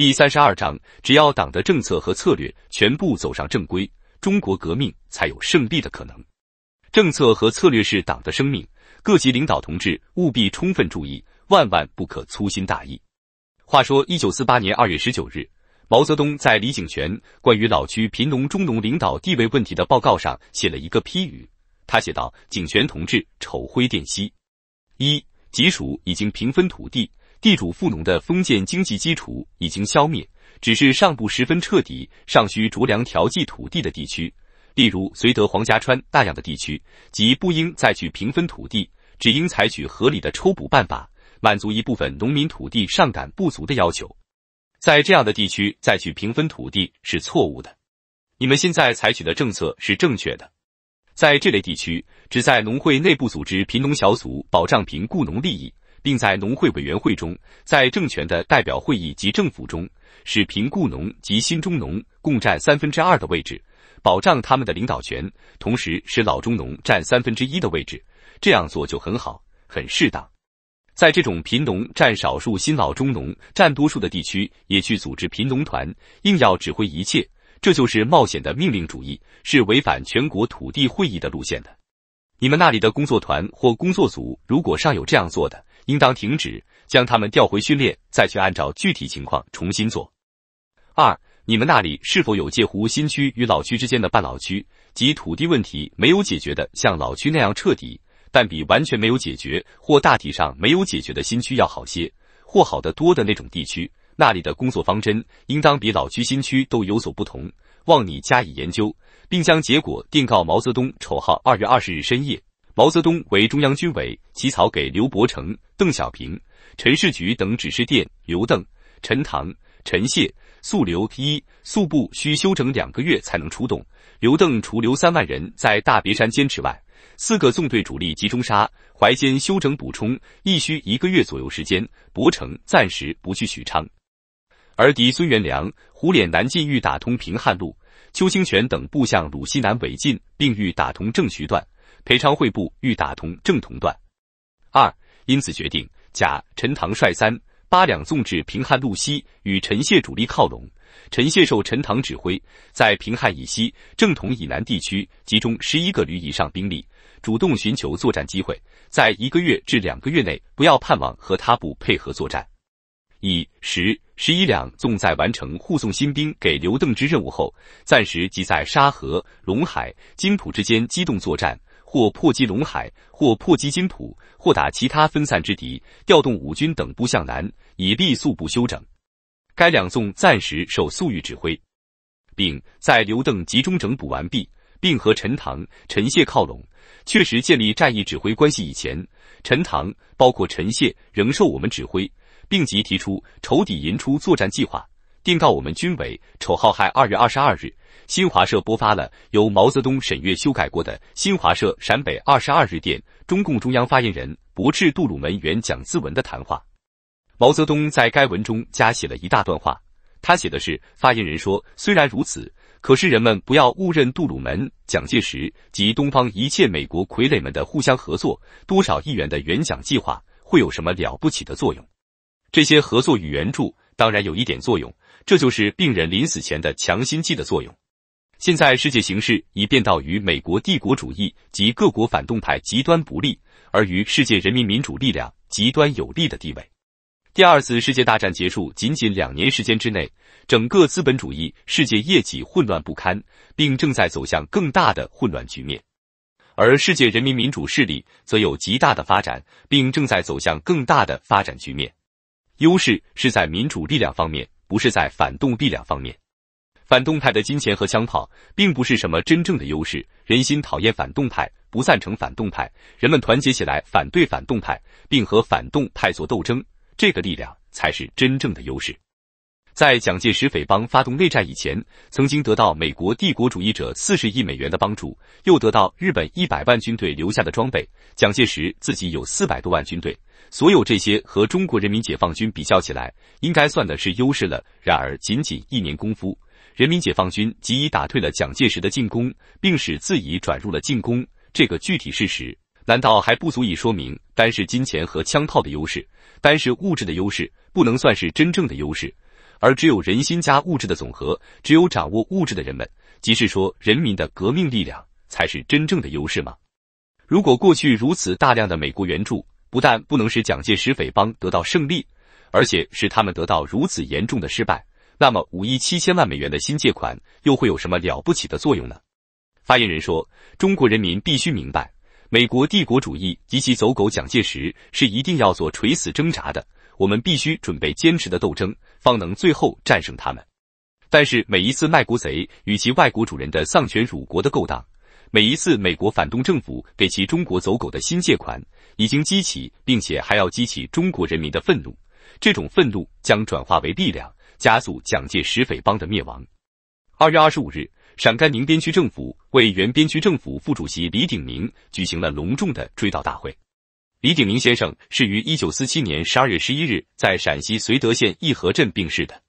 第三十二章，只要党的政策和策略全部走上正规，中国革命才有胜利的可能。政策和策略是党的生命，各级领导同志务必充分注意，万万不可粗心大意。话说，一九四八年二月十九日，毛泽东在李井泉关于老区贫农中农领导地位问题的报告上写了一个批语。他写道：“井泉同志丑灰电析，一吉属已经平分土地，地主富农的封建经济基础已经消灭，只是尚不十分彻底，尚需酌量调剂土地的地区，例如绥德、黄家川那样的地区，即不应再去平分土地，只应采取合理的抽补办法。”满足一部分农民土地上赶不足的要求，在这样的地区再去平分土地是错误的。你们现在采取的政策是正确的，在这类地区，只在农会内部组织贫农小组，保障贫雇农利益，并在农会委员会中，在政权的代表会议及政府中，使贫雇农及新中农共占三分之二的位置，保障他们的领导权，同时使老中农占三分之一的位置。这样做就很好，很适当。在这种贫农占少数、新老中农占多数的地区，也去组织贫农团，硬要指挥一切，这就是冒险的命令主义，是违反全国土地会议的路线的。你们那里的工作团或工作组，如果尚有这样做的，应当停止，将他们调回训练，再去按照具体情况重新做。二，你们那里是否有介乎新区与老区之间的半老区，及土地问题没有解决的，像老区那样彻底？但比完全没有解决或大体上没有解决的新区要好些，或好得多的那种地区，那里的工作方针应当比老区、新区都有所不同。望你加以研究，并将结果电告毛泽东。丑号二月二十日深夜，毛泽东为中央军委起草给刘伯承、邓小平、陈士渠等指示电。刘邓、陈唐、陈谢速留一速部需休整两个月才能出动。刘邓除留三万人在大别山坚持外。四个纵队主力集中杀淮间休整补充，亦需一个月左右时间。伯承暂时不去许昌，而敌孙元良、胡琏南进欲打通平汉路，邱清泉等部向鲁西南违进，并欲打通郑徐段。裴昌会部欲打通正同段。二，因此决定甲陈塘率三八两纵至平汉路西，与陈谢主力靠拢。陈谢受陈塘指挥，在平汉以西、正统以南地区集中十一个旅以上兵力。主动寻求作战机会，在一个月至两个月内，不要盼望和他部配合作战。以十十一两纵在完成护送新兵给刘邓之任务后，暂时即在沙河、陇海、津浦之间机动作战，或破击陇海，或破击津浦，或打其他分散之敌，调动五军等部向南，以利速部休整。该两纵暂时受粟裕指挥，并在刘邓集中整补完毕。并和陈塘、陈谢靠拢，确实建立战役指挥关系以前，陈塘包括陈谢仍受我们指挥，并即提出筹底银出作战计划，电告我们军委。丑号亥二月二十二日，新华社播发了由毛泽东审阅修改过的新华社陕北二十二日电中共中央发言人驳斥杜鲁门原蒋自文的谈话。毛泽东在该文中加写了一大段话，他写的是发言人说：虽然如此。可是人们不要误认杜鲁门、蒋介石及东方一切美国傀儡们的互相合作，多少亿元的援蒋计划会有什么了不起的作用？这些合作与援助当然有一点作用，这就是病人临死前的强心剂的作用。现在世界形势已变到与美国帝国主义及各国反动派极端不利，而与世界人民民主力量极端有利的地位。第二次世界大战结束仅仅两年时间之内，整个资本主义世界业绩混乱不堪，并正在走向更大的混乱局面；而世界人民民主势力则有极大的发展，并正在走向更大的发展局面。优势是在民主力量方面，不是在反动力量方面。反动派的金钱和枪炮并不是什么真正的优势。人心讨厌反动派，不赞成反动派，人们团结起来反对反动派，并和反动派做斗争。这个力量才是真正的优势。在蒋介石匪帮发动内战以前，曾经得到美国帝国主义者四十亿美元的帮助，又得到日本一百万军队留下的装备。蒋介石自己有四百多万军队，所有这些和中国人民解放军比较起来，应该算的是优势了。然而，仅仅一年功夫，人民解放军即已打退了蒋介石的进攻，并使自己转入了进攻。这个具体事实。难道还不足以说明，单是金钱和枪炮的优势，单是物质的优势，不能算是真正的优势？而只有人心加物质的总和，只有掌握物质的人们，即是说人民的革命力量，才是真正的优势吗？如果过去如此大量的美国援助，不但不能使蒋介石匪帮得到胜利，而且使他们得到如此严重的失败，那么五亿七千万美元的新借款又会有什么了不起的作用呢？发言人说：“中国人民必须明白，美国帝国主义及其走狗蒋介石是一定要做垂死挣扎的。我们必须准备坚持的斗争，方能最后战胜他们。但是每一次卖国贼与其外国主人的丧权辱国的勾当。”每一次美国反动政府给其中国走狗的新借款，已经激起并且还要激起中国人民的愤怒，这种愤怒将转化为力量，加速蒋介石匪帮的灭亡。二月二十五日，陕甘宁边区政府为原边区政府副主席李鼎铭举行了隆重的追悼大会。李鼎铭先生是于一九四七年十二月十一日在陕西绥德县义和镇病逝的。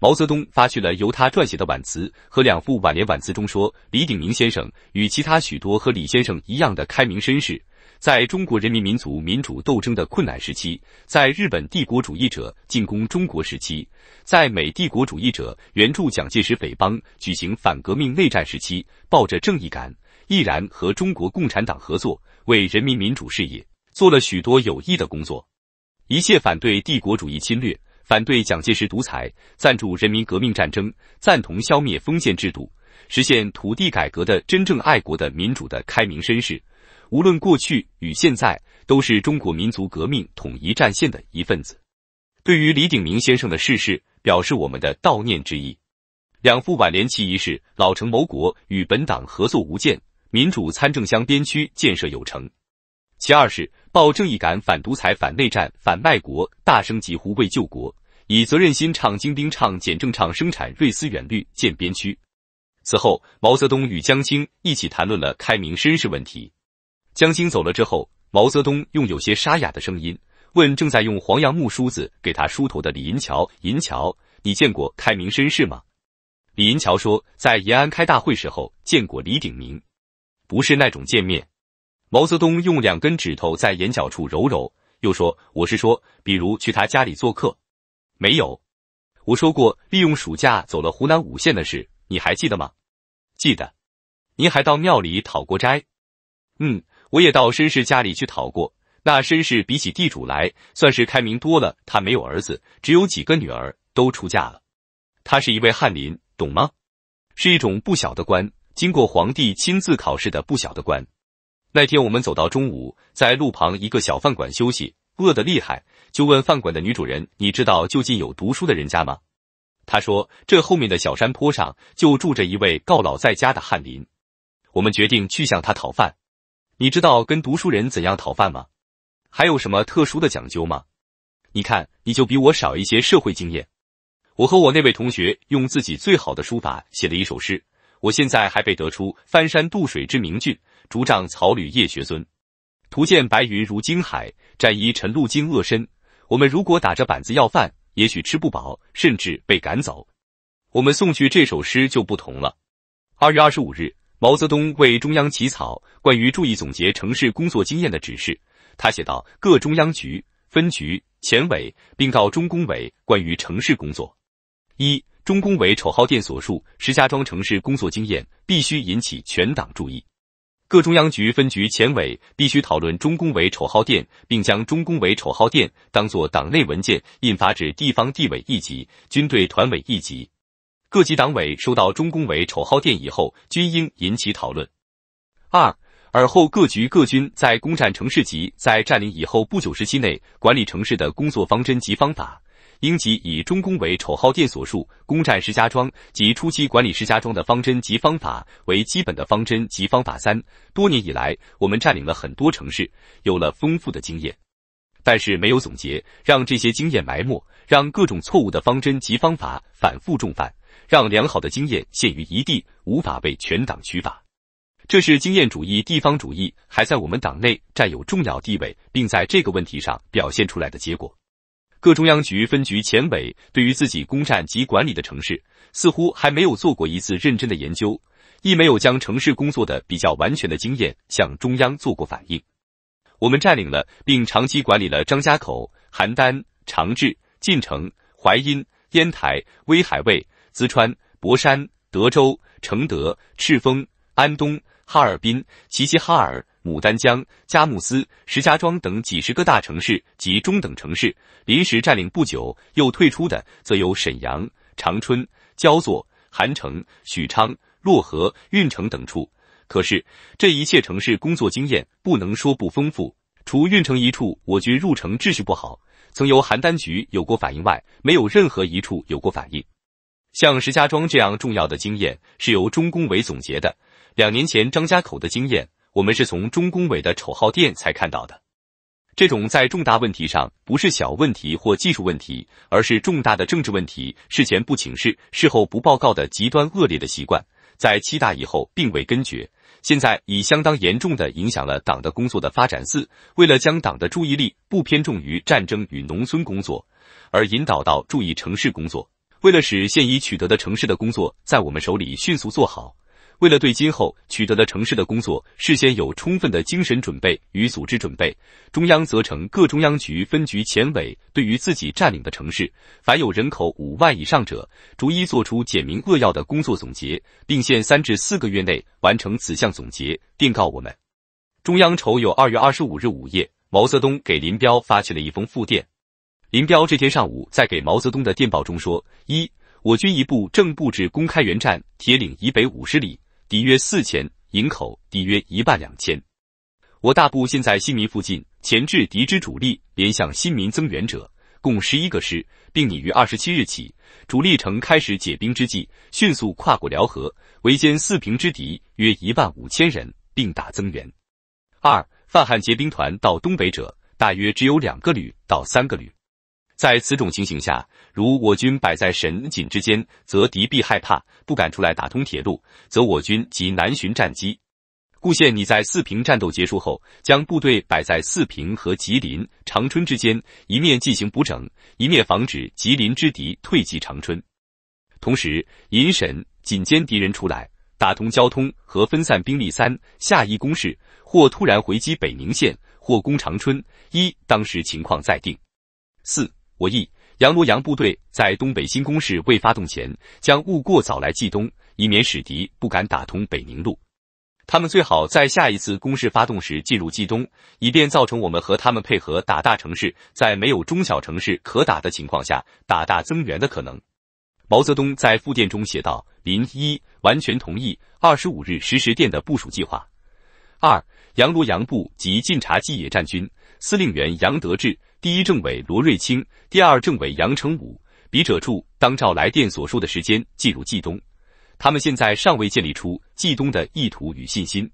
毛泽东发去了由他撰写的挽词和两副挽联，挽词中说：“李鼎铭先生与其他许多和李先生一样的开明绅士，在中国人民民族民主斗争的困难时期，在日本帝国主义者进攻中国时期，在美帝国主义者援助蒋介石匪帮举行反革命内战时期，抱着正义感，毅然和中国共产党合作，为人民民主事业做了许多有益的工作，一切反对帝国主义侵略。”反对蒋介石独裁，赞助人民革命战争，赞同消灭封建制度，实现土地改革的真正爱国的民主的开明绅士，无论过去与现在，都是中国民族革命统一战线的一份子。对于李鼎铭先生的逝世，表示我们的悼念之意。两副挽联其一是“老成谋国，与本党合作无间，民主参政乡边区建设有成”，其二是。抱正义感，反独裁，反内战，反卖国，大声疾呼为救国，以责任心唱精兵，唱简政，唱生产锐思远虑，建边区。此后，毛泽东与江青一起谈论了开明绅士问题。江青走了之后，毛泽东用有些沙哑的声音问正在用黄杨木梳子给他梳头的李银桥：“银桥，你见过开明绅士吗？”李银桥说：“在延安开大会时候见过李鼎铭，不是那种见面。”毛泽东用两根指头在眼角处揉揉，又说：“我是说，比如去他家里做客，没有。我说过利用暑假走了湖南五县的事，你还记得吗？记得。您还到庙里讨过斋？嗯，我也到绅士家里去讨过。那绅士比起地主来，算是开明多了。他没有儿子，只有几个女儿，都出嫁了。他是一位翰林，懂吗？是一种不小的官，经过皇帝亲自考试的不小的官。”那天我们走到中午，在路旁一个小饭馆休息，饿得厉害，就问饭馆的女主人：“你知道就近有读书的人家吗？”她说：“这后面的小山坡上就住着一位告老在家的翰林。”我们决定去向他讨饭。你知道跟读书人怎样讨饭吗？还有什么特殊的讲究吗？你看，你就比我少一些社会经验。我和我那位同学用自己最好的书法写了一首诗，我现在还背得出“翻山渡水之明俊”。竹杖草履夜学尊，图见白云如惊海，战衣尘露惊恶身。我们如果打着板子要饭，也许吃不饱，甚至被赶走。我们送去这首诗就不同了。二月二十五日，毛泽东为中央起草关于注意总结城市工作经验的指示。他写道：各中央局、分局、前委，并告中工委关于城市工作：一、中工委丑号店所述石家庄城市工作经验必须引起全党注意。各中央局、分局、前委必须讨论中工委丑号店，并将中工委丑号店当作党内文件印发至地方地委一级、军队团委一级。各级党委收到中工委丑号电以后，均应引起讨论。二、尔后各局各军在攻占城市及在占领以后不久时期内管理城市的工作方针及方法。应即以中工委丑号电所述攻占石家庄及初期管理石家庄的方针及方法为基本的方针及方法。三多年以来，我们占领了很多城市，有了丰富的经验，但是没有总结，让这些经验埋没，让各种错误的方针及方法反复重犯，让良好的经验陷于一地，无法被全党取法。这是经验主义、地方主义还在我们党内占有重要地位，并在这个问题上表现出来的结果。各中央局、分局、前委对于自己攻占及管理的城市，似乎还没有做过一次认真的研究，亦没有将城市工作的比较完全的经验向中央做过反映。我们占领了并长期管理了张家口、邯郸、长治、晋城、淮阴、烟台、威海卫、淄川、博山、德州、承德、赤峰、安东、哈尔滨、齐齐哈尔、牡丹江、佳木斯、石家庄等几十个大城市及中等城市，临时占领不久又退出的，则有沈阳、长春、焦作、韩城、许昌、漯河、运城等处。可是这一切城市工作经验不能说不丰富，除运城一处，我军入城秩序不好，曾由邯郸局有过反应外，没有任何一处有过反应。像石家庄这样重要的经验是由中工委总结的。两年前张家口的经验，我们是从中工委的丑号店才看到的。这种在重大问题上不是小问题或技术问题，而是重大的政治问题，事前不请示、事后不报告的极端恶劣的习惯，在七大以后并未根绝。现在已相当严重的影响了党的工作的发展。四，为了将党的注意力不偏重于战争与农村工作，而引导到注意城市工作；为了使现已取得的城市的工作在我们手里迅速做好。为了对今后取得的城市的工作事先有充分的精神准备与组织准备，中央责成各中央局分局前委对于自己占领的城市，凡有人口五万以上者，逐一作出简明扼要的工作总结，并限三至四个月内完成此项总结，电告我们。中央筹有二月二十五日午夜，毛泽东给林彪发去了一封复电。林彪这天上午在给毛泽东的电报中说：一，我军一部正布置公开原站铁岭以北五十里。敌约四千，营口敌约一万两千。我大部现在新民附近，前置敌之主力，连向新民增援者共十一个师，并拟于二十七日起，主力乘开始解兵之际，迅速跨过辽河，围歼四平之敌约一万五千人，并打增援。二，范汉结兵团到东北者，大约只有两个旅到三个旅。在此种情形下，如我军摆在沈锦之间，则敌必害怕，不敢出来打通铁路，则我军即难寻战机。故现你在四平战斗结束后，将部队摆在四平和吉林、长春之间，一面进行补整，一面防止吉林之敌退击长春。同时，引沈锦间敌人出来，打通交通和分散兵力。三下一攻势，或突然回击北宁县，或攻长春。一当时情况再定。四。我意杨罗阳部队在东北新攻势未发动前，将勿过早来冀东，以免使敌不敢打通北宁路。他们最好在下一次攻势发动时进入冀东，以便造成我们和他们配合打大城市，在没有中小城市可打的情况下打大增援的可能。毛泽东在复电中写道：“林一完全同意二十五日十时电的部署计划。二杨罗阳部及晋察冀野战军司令员杨得志。”第一政委罗瑞卿，第二政委杨成武，笔者注：当照来电所述的时间进入冀东，他们现在尚未建立出冀东的意图与信心。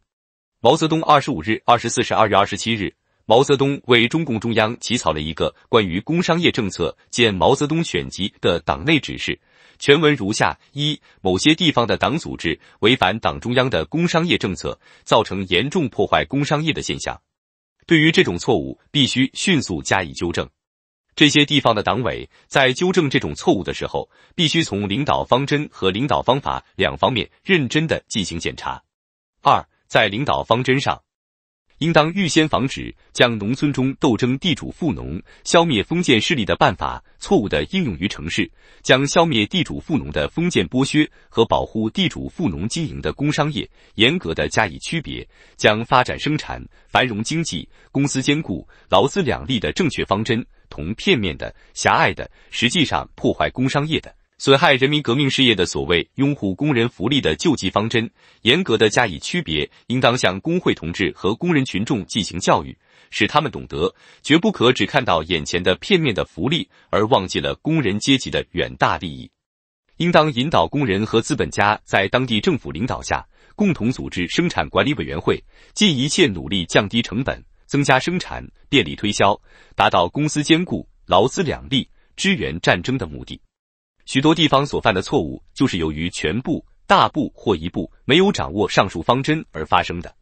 毛泽东二十五日二十四时二月二十七日，毛泽东为中共中央起草了一个关于工商业政策见毛泽东选集的党内指示，全文如下：一、某些地方的党组织违反党中央的工商业政策，造成严重破坏工商业的现象。对于这种错误，必须迅速加以纠正。这些地方的党委在纠正这种错误的时候，必须从领导方针和领导方法两方面认真的进行检查。二，在领导方针上。应当预先防止将农村中斗争地主富农、消灭封建势力的办法错误的应用于城市，将消灭地主富农的封建剥削和保护地主富农经营的工商业严格的加以区别，将发展生产、繁荣经济、公私兼顾、劳资两利的正确方针同片面的、狭隘的、实际上破坏工商业的。损害人民革命事业的所谓拥护工人福利的救济方针，严格的加以区别，应当向工会同志和工人群众进行教育，使他们懂得，绝不可只看到眼前的片面的福利，而忘记了工人阶级的远大利益。应当引导工人和资本家在当地政府领导下，共同组织生产管理委员会，尽一切努力降低成本，增加生产，便利推销，达到公私兼顾、劳资两利、支援战争的目的。许多地方所犯的错误，就是由于全部、大部或一部没有掌握上述方针而发生的。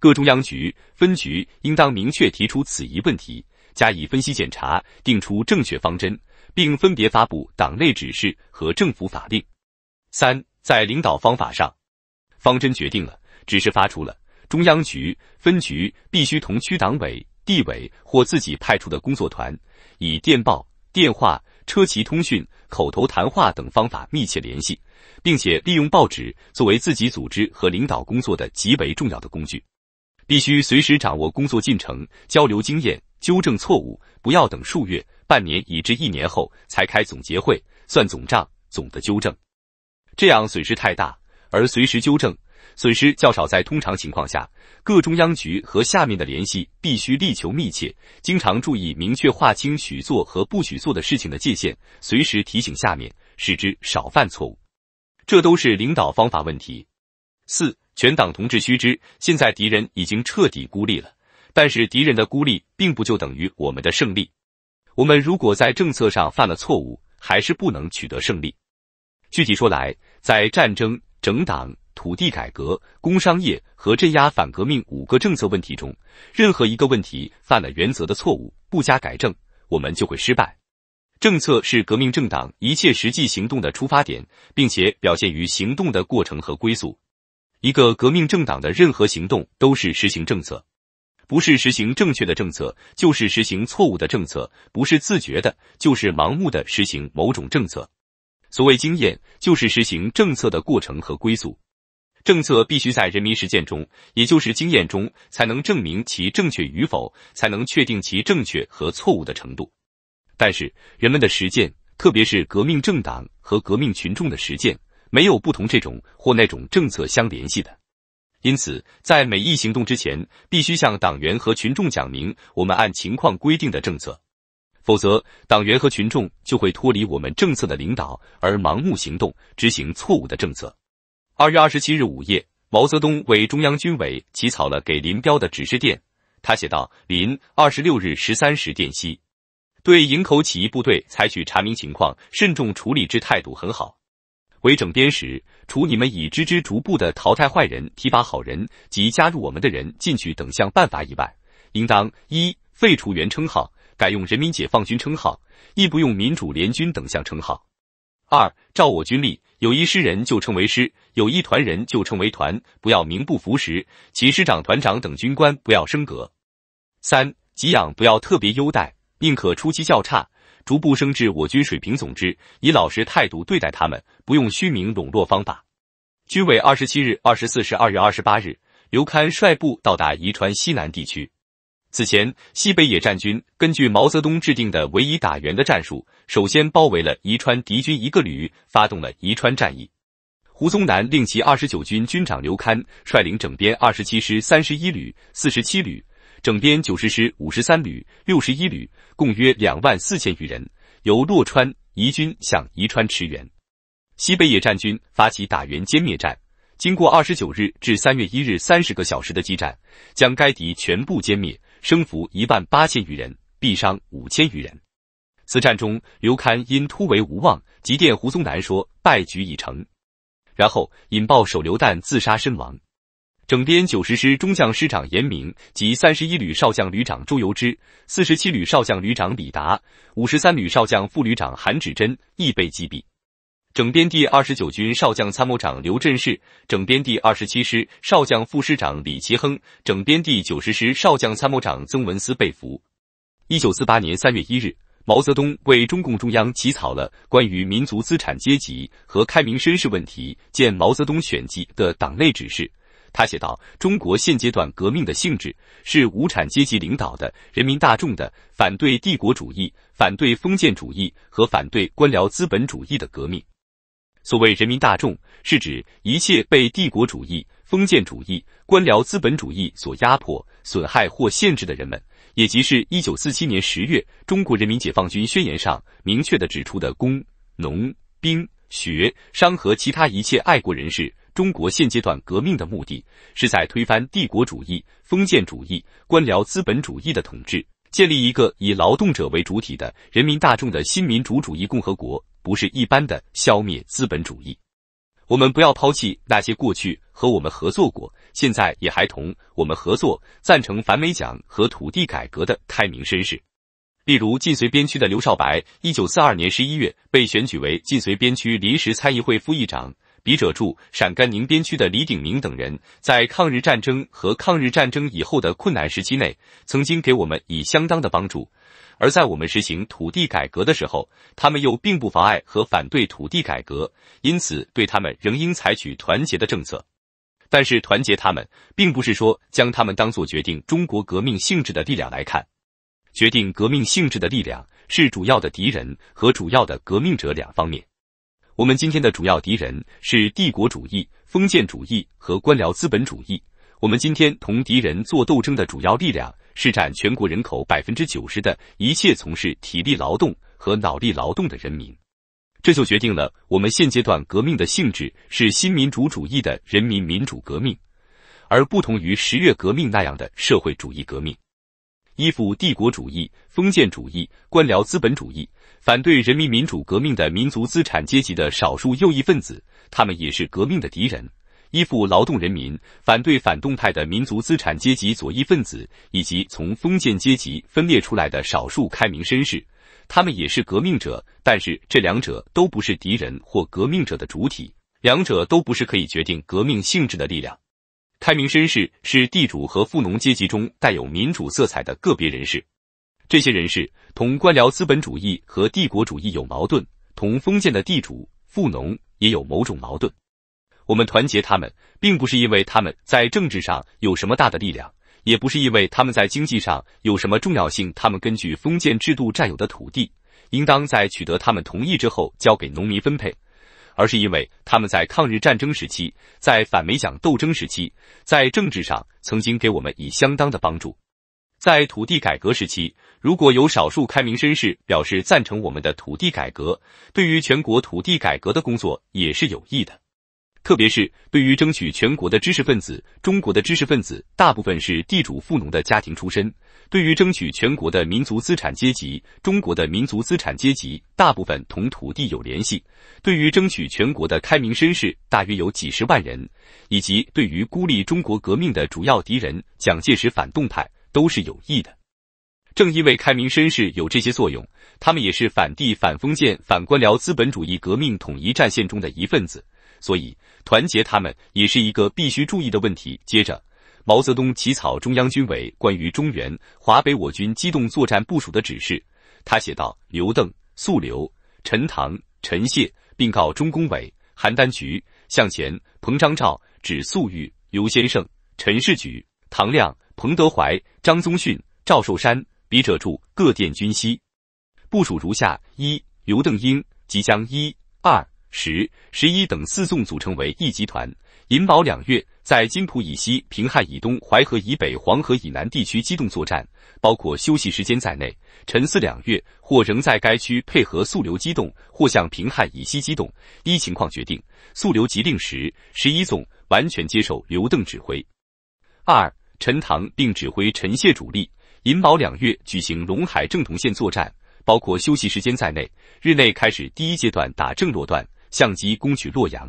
各中央局、分局应当明确提出此一问题，加以分析检查，定出正确方针，并分别发布党内指示和政府法令。三，在领导方法上，方针决定了，指示发出了，中央局、分局必须同区党委、地委或自己派出的工作团，以电报、电话。车骑通讯、口头谈话等方法密切联系，并且利用报纸作为自己组织和领导工作的极为重要的工具。必须随时掌握工作进程，交流经验，纠正错误，不要等数月、半年以至一年后才开总结会算总账、总的纠正，这样损失太大；而随时纠正，损失较少。在通常情况下，各中央局和下面的联系必须力求密切，经常注意明确划清许做和不许做的事情的界限，随时提醒下面，使之少犯错误。这都是领导方法问题。四。全党同志须知，现在敌人已经彻底孤立了，但是敌人的孤立并不就等于我们的胜利。我们如果在政策上犯了错误，还是不能取得胜利。具体说来，在战争、整党、土地改革、工商业和镇压反革命五个政策问题中，任何一个问题犯了原则的错误，不加改正，我们就会失败。政策是革命政党一切实际行动的出发点，并且表现于行动的过程和归宿。一个革命政党的任何行动都是实行政策，不是实行正确的政策，就是实行错误的政策；不是自觉的，就是盲目的实行某种政策。所谓经验，就是实行政策的过程和归宿。政策必须在人民实践中，也就是经验中，才能证明其正确与否，才能确定其正确和错误的程度。但是，人们的实践，特别是革命政党和革命群众的实践。没有不同这种或那种政策相联系的，因此在每一行动之前，必须向党员和群众讲明我们按情况规定的政策，否则党员和群众就会脱离我们政策的领导而盲目行动，执行错误的政策。二月二十七日午夜，毛泽东为中央军委起草了给林彪的指示电，他写道：“林二十六日十三时电悉，对营口起义部队采取查明情况、慎重处理之态度很好。”为整编时，除你们已知之逐步的淘汰坏人、提拔好人及加入我们的人进去等项办法以外，应当一废除原称号，改用人民解放军称号，亦不用民主联军等项称号；二照我军例，有一师人就称为师，有一团人就称为团，不要名不符实，其师长、团长等军官不要升格；三给养不要特别优待，宁可出期较差。逐步升至我军水平。总之，以老实态度对待他们，不用虚名笼络方法。军委二十七日、二十四日、二月二十八日，刘戡率部到达宜川西南地区。此前，西北野战军根据毛泽东制定的围夷打援的战术，首先包围了宜川敌军一个旅，发动了宜川战役。胡宗南令其二十九军军长刘戡率领整编二十七师三十一旅、四十七旅。整编九十师五十三旅、六十一旅，共约两万四千余人，由洛川宜军向宜川驰援。西北野战军发起打援歼灭战，经过二十九日至三月一日三十个小时的激战，将该敌全部歼灭，生俘一万八千余人，毙伤五千余人。此战中，刘戡因突围无望，急电胡宗南说败局已成，然后引爆手榴弹自杀身亡。整编九十师中将师长严明及三十一旅少将旅长周由之、四十七旅少将旅长李达、五十三旅少将副旅长韩芷珍亦被击毙。整编第二十九军少将参谋长刘振士、整编第二十七师少将副师长李奇亨、整编第九十师少将参谋长曾文思被俘。一九四八年三月一日，毛泽东为中共中央起草了关于民族资产阶级和开明绅士问题见毛泽东选集的党内指示。他写道：“中国现阶段革命的性质是无产阶级领导的、人民大众的反对帝国主义、反对封建主义和反对官僚资本主义的革命。所谓人民大众，是指一切被帝国主义、封建主义、官僚资本主义所压迫、损害或限制的人们，也即是一九四七年十月中国人民解放军宣言上明确的指出的工、农、兵、学、商和其他一切爱国人士。”中国现阶段革命的目的，是在推翻帝国主义、封建主义、官僚资本主义的统治，建立一个以劳动者为主体的人民大众的新民主主义共和国，不是一般的消灭资本主义。我们不要抛弃那些过去和我们合作过，现在也还同我们合作、赞成反美奖和土地改革的开明绅士。例如，晋绥边区的刘少白，一九四二年十一月被选举为晋绥边区临时参议会副议长。笔者注：陕甘宁边区的李鼎铭等人，在抗日战争和抗日战争以后的困难时期内，曾经给我们以相当的帮助；而在我们实行土地改革的时候，他们又并不妨碍和反对土地改革，因此对他们仍应采取团结的政策。但是，团结他们，并不是说将他们当作决定中国革命性质的力量来看。决定革命性质的力量是主要的敌人和主要的革命者两方面。我们今天的主要敌人是帝国主义、封建主义和官僚资本主义。我们今天同敌人做斗争的主要力量是占全国人口百分之九十的一切从事体力劳动和脑力劳动的人民。这就决定了我们现阶段革命的性质是新民主主义的人民民主革命，而不同于十月革命那样的社会主义革命。依附帝国主义、封建主义、官僚资本主义，反对人民民主革命的民族资产阶级的少数右翼分子，他们也是革命的敌人；依附劳动人民，反对反动派的民族资产阶级左翼分子，以及从封建阶级分裂出来的少数开明绅士，他们也是革命者。但是这两者都不是敌人或革命者的主体，两者都不是可以决定革命性质的力量。开明绅士是地主和富农阶级中带有民主色彩的个别人士，这些人士同官僚资本主义和帝国主义有矛盾，同封建的地主、富农也有某种矛盾。我们团结他们，并不是因为他们在政治上有什么大的力量，也不是因为他们在经济上有什么重要性。他们根据封建制度占有的土地，应当在取得他们同意之后交给农民分配。而是因为他们在抗日战争时期，在反美蒋斗争时期，在政治上曾经给我们以相当的帮助。在土地改革时期，如果有少数开明绅士表示赞成我们的土地改革，对于全国土地改革的工作也是有益的。特别是对于争取全国的知识分子，中国的知识分子大部分是地主富农的家庭出身。对于争取全国的民族资产阶级，中国的民族资产阶级大部分同土地有联系；对于争取全国的开明绅士，大约有几十万人，以及对于孤立中国革命的主要敌人蒋介石反动派，都是有益的。正因为开明绅士有这些作用，他们也是反帝、反封建、反官僚资本主义革命统一战线中的一份子，所以团结他们也是一个必须注意的问题。接着。毛泽东起草中央军委关于中原、华北我军机动作战部署的指示，他写道：“刘邓、粟刘、陈唐、陈谢，并告中工委、邯郸局向前，彭张赵指粟裕、刘先生、陈士举、唐亮、彭德怀、张宗逊、赵寿山，笔者注各电军息部署如下：一、刘邓英即将一、二、十、十一等四纵组成为一集团。银保两月，在金浦以西、平汉以东、淮河以北、黄河以南地区机动作战，包括休息时间在内。陈四两月，或仍在该区配合速流机动，或向平汉以西机动，依情况决定。速流急令时，十一纵完全接受刘邓指挥。二、陈塘并指挥陈谢主力，银保两月举行陇海正同线作战，包括休息时间在内。日内开始第一阶段打正洛段，相机攻取洛阳。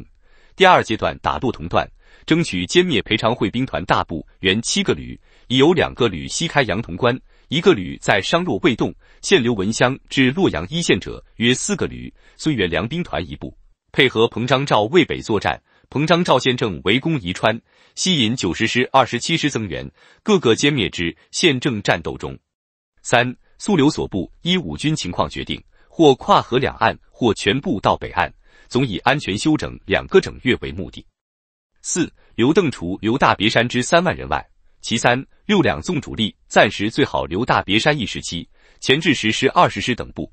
第二阶段打洛同段，争取歼灭裴昌会兵团大部，原七个旅，已有两个旅西开阳潼关，一个旅在商洛未动，现刘文湘至洛阳一线者约四个旅，孙元良兵团一部，配合彭章赵渭北作战。彭章赵现正围攻宜川，吸引九十师、二十七师增援，各个歼灭之，现正战斗中。三苏刘所部依五军情况决定，或跨河两岸，或全部到北岸。总以安全休整两个整月为目的。四刘邓除刘大别山之三万人外，其三六两纵主力暂时最好留大别山一时期，前置十师、二十师等部，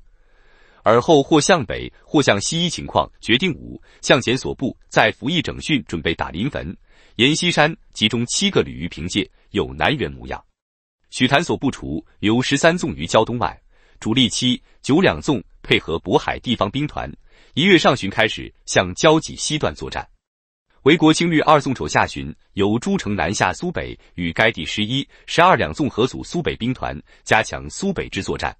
而后或向北或向西依情况决定五向前所部在服役整训，准备打临汾、阎锡山，集中七个旅于凭借，有南辕模样。许谭所部除留十三纵于胶东外，主力七九两纵配合渤海地方兵团。一月上旬开始向交济西段作战，维国清律二纵手下旬由诸城南下苏北，与该地十一、十二两纵合组苏北兵团，加强苏北之作战。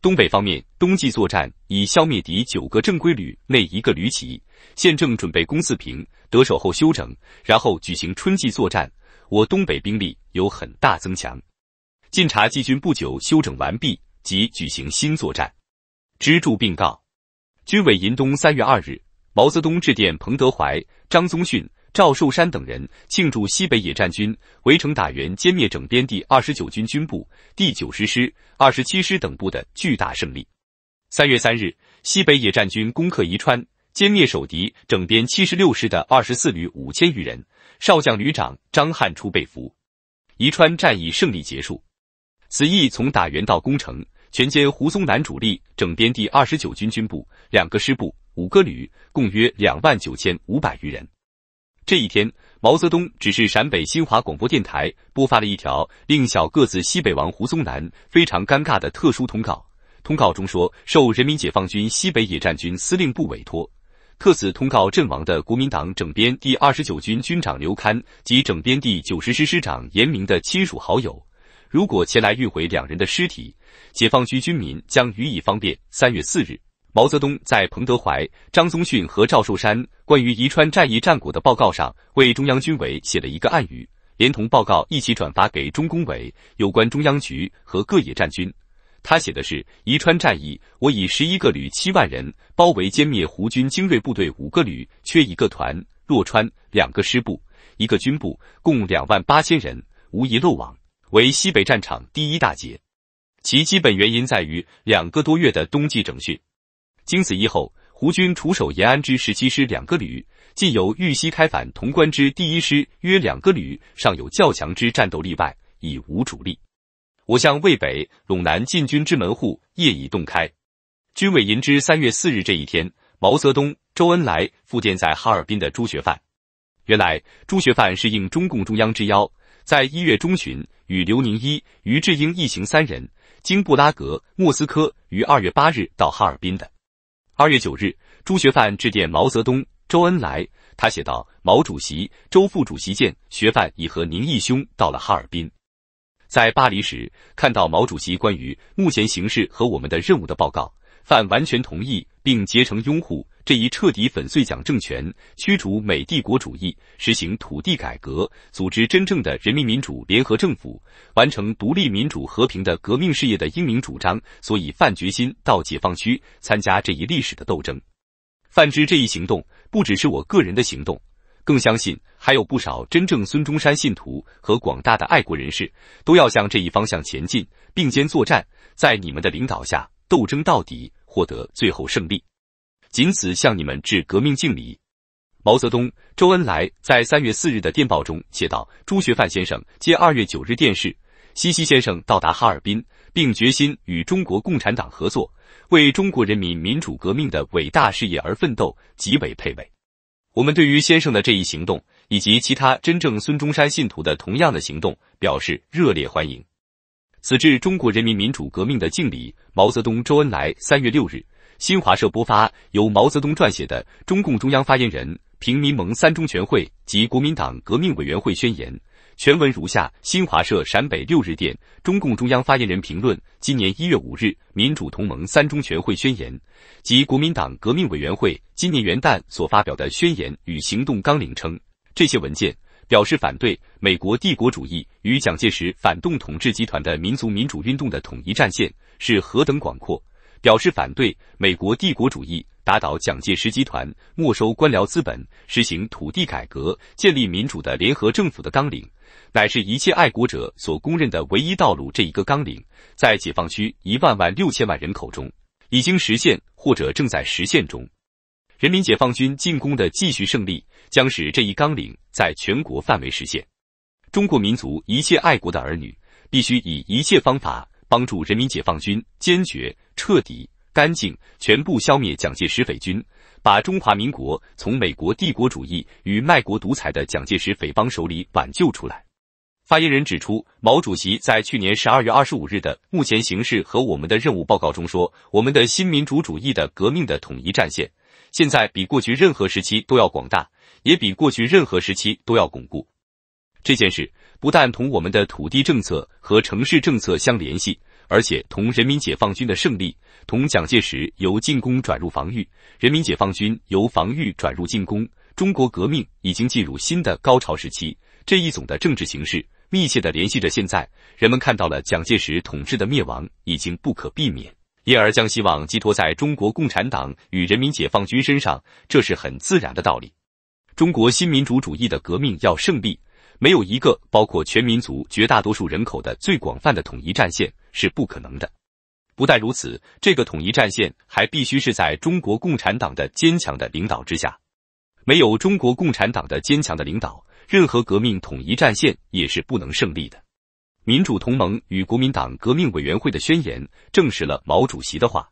东北方面，冬季作战以消灭敌九个正规旅内一个旅起，现正准备攻四平，得手后休整，然后举行春季作战。我东北兵力有很大增强。晋察冀军不久休整完毕，即举行新作战。支柱并告。军委银东三月二日，毛泽东致电彭德怀、张宗逊、赵寿山等人，庆祝西北野战军围城打援、歼灭整编第二十九军军部、第九十师、二十七师等部的巨大胜利。三月三日，西北野战军攻克宜川，歼灭守敌整编七十六师的二十四旅五千余人，少将旅长张汉初被俘。宜川战役胜利结束。此役从打援到攻城，全歼胡宗南主力整编第二十九军军部两个师部。五个旅共约两万九千五百余人。这一天，毛泽东指示陕北新华广播电台播发了一条令小个子西北王胡宗南非常尴尬的特殊通告。通告中说，受人民解放军西北野战军司令部委托，特此通告阵亡的国民党整编第二十九军军长刘戡及整编第九十师师长严明的亲属好友，如果前来运回两人的尸体，解放军军民将予以方便。三月四日。毛泽东在彭德怀、张宗逊和赵寿山关于宜川战役战果的报告上，为中央军委写了一个暗语，连同报告一起转发给中工委有关中央局和各野战军。他写的是：宜川战役，我以十一个旅七万人包围歼灭胡军精锐部队五个旅，缺一个团，洛川两个师部，一个军部，共两万八千人，无一漏网，为西北战场第一大捷。其基本原因在于两个多月的冬季整训。经此役后，胡军除守延安之十七师两个旅，既有豫西开返潼关之第一师约两个旅尚有较强之战斗力外，已无主力。我向渭北、陇南进军之门户业已洞开。军委银之三月四日这一天，毛泽东、周恩来复电在哈尔滨的朱学范。原来朱学范是应中共中央之邀，在一月中旬与刘宁一、于志英一行三人经布拉格、莫斯科于二月八日到哈尔滨的。二月九日，朱学范致电毛泽东、周恩来，他写道：“毛主席、周副主席见，学范已和宁义兄到了哈尔滨。在巴黎时，看到毛主席关于目前形势和我们的任务的报告，范完全同意，并竭诚拥护。”这一彻底粉碎蒋政权、驱逐美帝国主义、实行土地改革、组织真正的人民民主联合政府、完成独立民主和平的革命事业的英明主张，所以范决心到解放区参加这一历史的斗争。范之这一行动不只是我个人的行动，更相信还有不少真正孙中山信徒和广大的爱国人士都要向这一方向前进，并肩作战，在你们的领导下斗争到底，获得最后胜利。仅此向你们致革命敬礼。毛泽东、周恩来在三月四日的电报中写道：“朱学范先生接二月九日电示，西西先生到达哈尔滨，并决心与中国共产党合作，为中国人民民主革命的伟大事业而奋斗，极为佩慰。我们对于先生的这一行动，以及其他真正孙中山信徒的同样的行动，表示热烈欢迎。此致中国人民民主革命的敬礼。”毛泽东、周恩来三月六日。新华社播发由毛泽东撰写的中共中央发言人、平民盟三中全会及国民党革命委员会宣言，全文如下：新华社陕北六日电，中共中央发言人评论：今年一月五日，民主同盟三中全会宣言及国民党革命委员会今年元旦所发表的宣言与行动纲领称，这些文件表示反对美国帝国主义与蒋介石反动统治集团的民族民主运动的统一战线是何等广阔。表示反对美国帝国主义打倒蒋介石集团、没收官僚资本、实行土地改革、建立民主的联合政府的纲领，乃是一切爱国者所公认的唯一道路。这一个纲领，在解放区一万万六千万人口中已经实现，或者正在实现中。人民解放军进攻的继续胜利，将使这一纲领在全国范围实现。中国民族一切爱国的儿女，必须以一切方法。帮助人民解放军坚决、彻底、干净、全部消灭蒋介石匪军，把中华民国从美国帝国主义与卖国独裁的蒋介石匪帮手里挽救出来。发言人指出，毛主席在去年十二月二十五日的“目前形势和我们的任务”报告中说：“我们的新民主主义的革命的统一战线，现在比过去任何时期都要广大，也比过去任何时期都要巩固。”这件事不但同我们的土地政策和城市政策相联系，而且同人民解放军的胜利，同蒋介石由进攻转入防御，人民解放军由防御转入进攻，中国革命已经进入新的高潮时期。这一总的政治形势密切的联系着现在人们看到了蒋介石统治的灭亡已经不可避免，因而将希望寄托在中国共产党与人民解放军身上，这是很自然的道理。中国新民主主义的革命要胜利，没有一个包括全民族绝大多数人口的最广泛的统一战线是不可能的。不但如此，这个统一战线还必须是在中国共产党的坚强的领导之下。没有中国共产党的坚强的领导，任何革命统一战线也是不能胜利的。民主同盟与国民党革命委员会的宣言证实了毛主席的话：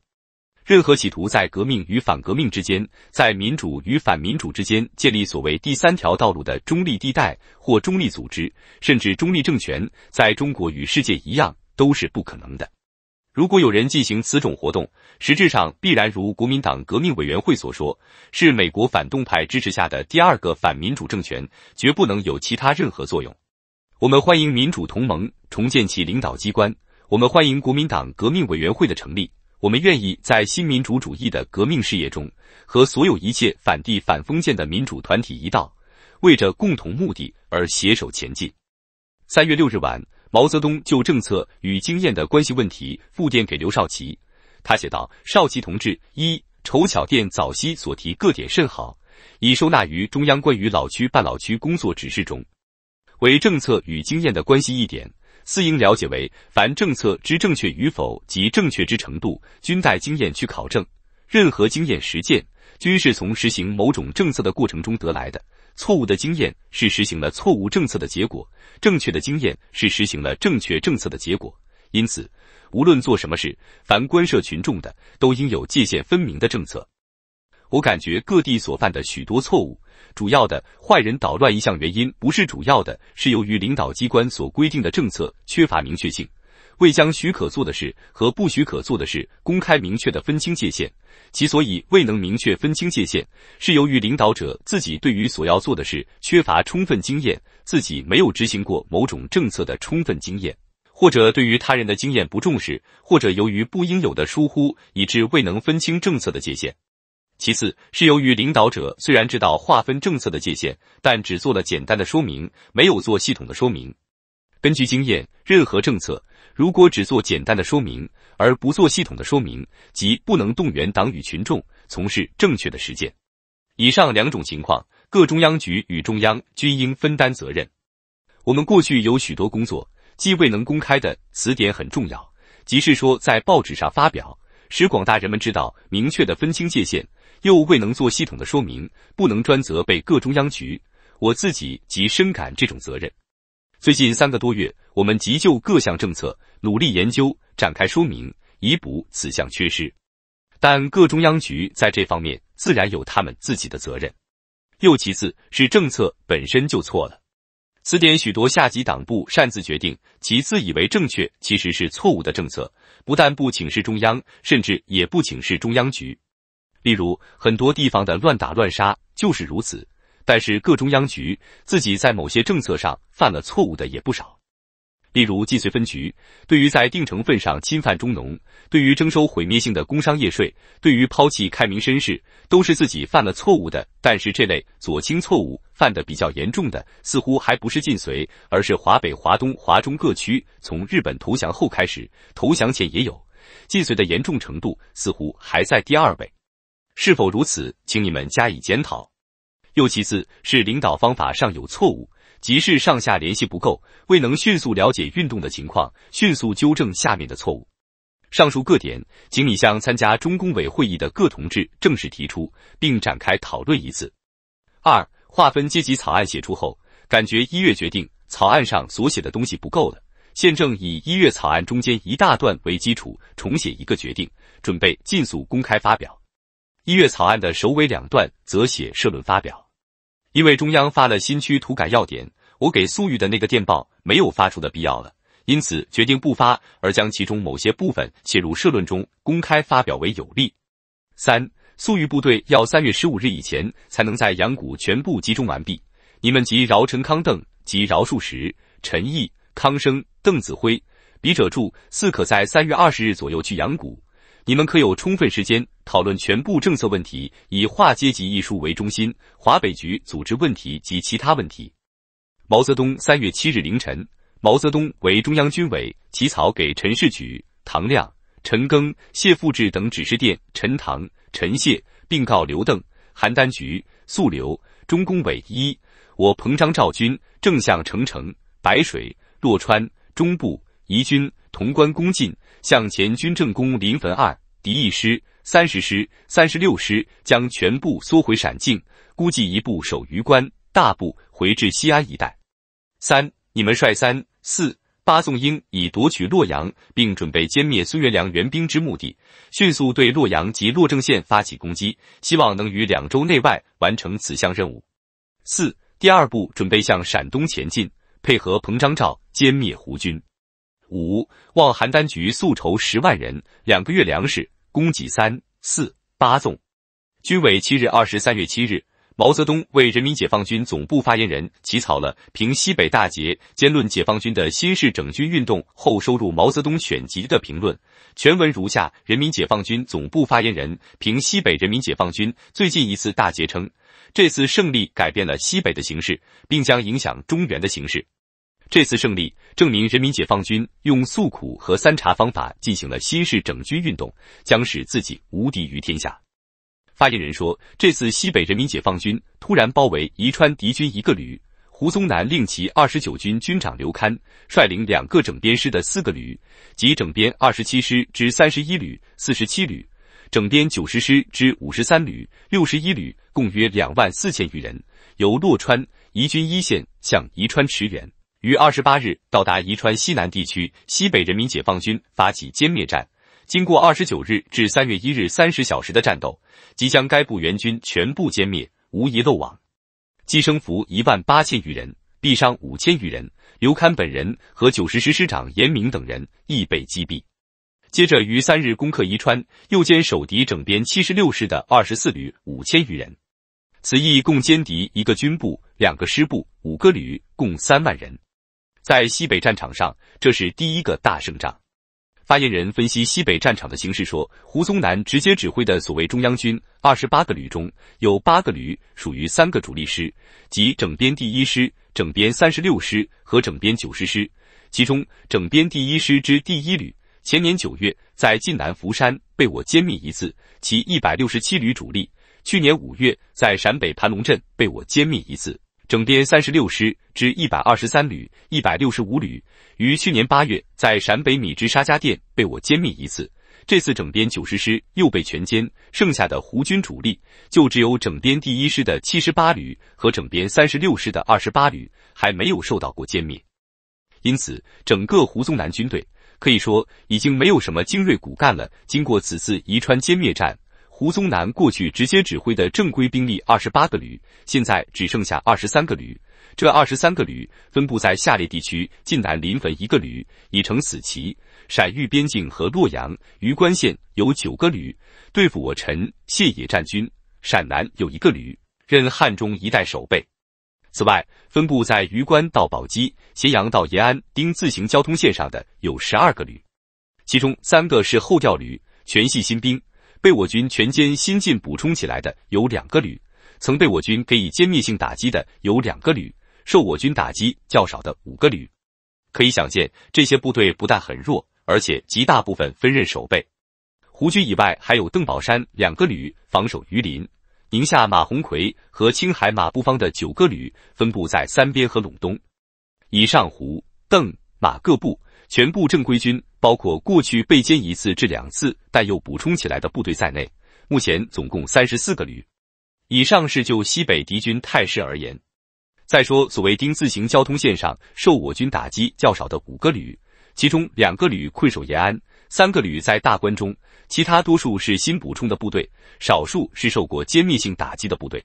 任何企图在革命与反革命之间，在民主与反民主之间建立所谓第三条道路的中立地带或中立组织，甚至中立政权，在中国与世界一样都是不可能的。如果有人进行此种活动，实质上必然如国民党革命委员会所说，是美国反动派支持下的第二个反民主政权，绝不能有其他任何作用。我们欢迎民主同盟重建其领导机关，我们欢迎国民党革命委员会的成立，我们愿意在新民主主义的革命事业中和所有一切反帝反封建的民主团体一道，为着共同目的而携手前进。三月六日晚。毛泽东就政策与经验的关系问题复电给刘少奇，他写道：“少奇同志，一筹巧电早期所提各点甚好，已收纳于中央关于老区办老区工作指示中。为政策与经验的关系一点，四应了解为：凡政策之正确与否及正确之程度，均待经验去考证。任何经验实践，均是从实行某种政策的过程中得来的。”错误的经验是实行了错误政策的结果，正确的经验是实行了正确政策的结果。因此，无论做什么事，凡关涉群众的，都应有界限分明的政策。我感觉各地所犯的许多错误，主要的坏人捣乱一项原因，不是主要的，是由于领导机关所规定的政策缺乏明确性。未将许可做的事和不许可做的事公开明确的分清界限，其所以未能明确分清界限，是由于领导者自己对于所要做的事缺乏充分经验，自己没有执行过某种政策的充分经验，或者对于他人的经验不重视，或者由于不应有的疏忽，以致未能分清政策的界限。其次，是由于领导者虽然知道划分政策的界限，但只做了简单的说明，没有做系统的说明。根据经验，任何政策。如果只做简单的说明，而不做系统的说明，即不能动员党与群众从事正确的实践。以上两种情况，各中央局与中央均应分担责任。我们过去有许多工作，既未能公开的，词典很重要，即是说在报纸上发表，使广大人们知道明确的分清界限，又未能做系统的说明，不能专责被各中央局。我自己即深感这种责任。最近三个多月，我们急就各项政策努力研究、展开说明，以补此项缺失。但各中央局在这方面自然有他们自己的责任。又其次，是政策本身就错了。此点许多下级党部擅自决定，其自以为正确，其实是错误的政策。不但不请示中央，甚至也不请示中央局。例如，很多地方的乱打乱杀就是如此。但是各中央局自己在某些政策上犯了错误的也不少，例如计绥分局对于在定成分上侵犯中农，对于征收毁灭性的工商业税，对于抛弃开明绅士，都是自己犯了错误的。但是这类左倾错误犯的比较严重的，似乎还不是晋绥，而是华北、华东、华中各区，从日本投降后开始，投降前也有。晋绥的严重程度似乎还在第二位，是否如此，请你们加以检讨。又其次是领导方法上有错误，即是上下联系不够，未能迅速了解运动的情况，迅速纠正下面的错误。上述各点，请你向参加中工委会议的各同志正式提出，并展开讨论一次。二、划分阶级草案写出后，感觉一月决定草案上所写的东西不够了，现正以一月草案中间一大段为基础，重写一个决定，准备尽速公开发表。一月草案的首尾两段则写社论发表，因为中央发了新区土改要点，我给粟裕的那个电报没有发出的必要了，因此决定不发，而将其中某些部分写入社论中公开发表为有利。三，粟裕部队要三月十五日以前才能在阳谷全部集中完毕，你们即饶陈康邓及饶漱石、陈毅、康生、邓子恢，笔者注四可在三月二十日左右去阳谷。你们可有充分时间讨论全部政策问题，以划阶级一书为中心，华北局组织问题及其他问题。毛泽东三月七日凌晨，毛泽东为中央军委起草给陈士举、唐亮、陈赓、谢富治等指示电陈唐、陈谢，并告刘邓、邯郸局、肃刘、中工委一，我彭张赵军正向成城、白水、洛川、中部、宜军、潼关攻进，向前军正攻临汾二，敌一师、三十师、三十六师将全部缩回陕境，估计一部守榆关，大部回至西安一带。三，你们率三四。八纵英以夺取洛阳，并准备歼灭孙元良援兵之目的，迅速对洛阳及洛正县发起攻击，希望能于两周内外完成此项任务。四、第二步准备向陕东前进，配合彭张赵歼灭胡军。五、望邯郸局速筹十万人，两个月粮食，供给三四八纵。军委七日二十三月七日。毛泽东为人民解放军总部发言人起草了《评西北大捷兼论解放军的新式整军运动》后收入《毛泽东选集》的评论，全文如下：人民解放军总部发言人评西北人民解放军最近一次大捷称，这次胜利改变了西北的形势，并将影响中原的形势。这次胜利证明人民解放军用诉苦和三查方法进行了新式整军运动，将使自己无敌于天下。发言人说：“这次西北人民解放军突然包围宜川敌军一个旅，胡宗南令其二十九军军长刘戡率领两个整编师的四个旅，即整编二十七师之三十一旅、四十七旅，整编九十师之五十三旅、六十一旅，共约两万四千余人，由洛川宜军一线向宜川驰援，于二十八日到达宜川西南地区，西北人民解放军发起歼灭战。”经过二十九日至三月一日三十小时的战斗，即将该部援军全部歼灭，无一漏网，击生俘一万八千余人，毙伤五千余人。刘戡本人和九十师师长严明等人亦被击毙。接着于三日攻克宜川，又歼守敌整编七十六师的二十四旅五千余人，此役共歼敌一个军部、两个师部、五个旅，共三万人。在西北战场上，这是第一个大胜仗。发言人分析西北战场的形势说，胡宗南直接指挥的所谓中央军二十八个旅中，有八个旅属于三个主力师，即整编第一师、整编三十六师和整编九十师。其中，整编第一师之第一旅前年九月在晋南福山被我歼灭一次，其一百六十七旅主力；去年五月在陕北盘龙镇被我歼灭一次。整编三十六师之一百二十三旅、一百六十五旅，于去年八月在陕北米脂沙家店被我歼灭一次。这次整编九十师又被全歼，剩下的胡军主力就只有整编第一师的七十八旅和整编三十六师的二十八旅还没有受到过歼灭。因此，整个胡宗南军队可以说已经没有什么精锐骨干了。经过此次宜川歼灭战。胡宗南过去直接指挥的正规兵力二十八个旅，现在只剩下二十三个旅。这二十三个旅分布在下列地区：晋南临汾一个旅，已成死棋；陕豫边境和洛阳、榆关县有九个旅，对付我陈谢野战军；陕南有一个旅，任汉中一带守备。此外，分布在榆关到宝鸡、咸阳到延安丁字形交通线上的有十二个旅，其中三个是后调旅，全系新兵。被我军全歼新进补充起来的有两个旅，曾被我军给予歼灭性打击的有两个旅，受我军打击较少的五个旅。可以想见，这些部队不但很弱，而且极大部分分任守备。胡军以外，还有邓宝山两个旅防守榆林；宁夏马鸿逵和青海马步芳的九个旅分布在三边和陇东。以上胡、邓、马各部全部正规军。包括过去被歼一次至两次但又补充起来的部队在内，目前总共三十四个旅。以上是就西北敌军态势而言。再说所谓丁字形交通线上受我军打击较少的五个旅，其中两个旅困守延安，三个旅在大关中，其他多数是新补充的部队，少数是受过歼灭性打击的部队。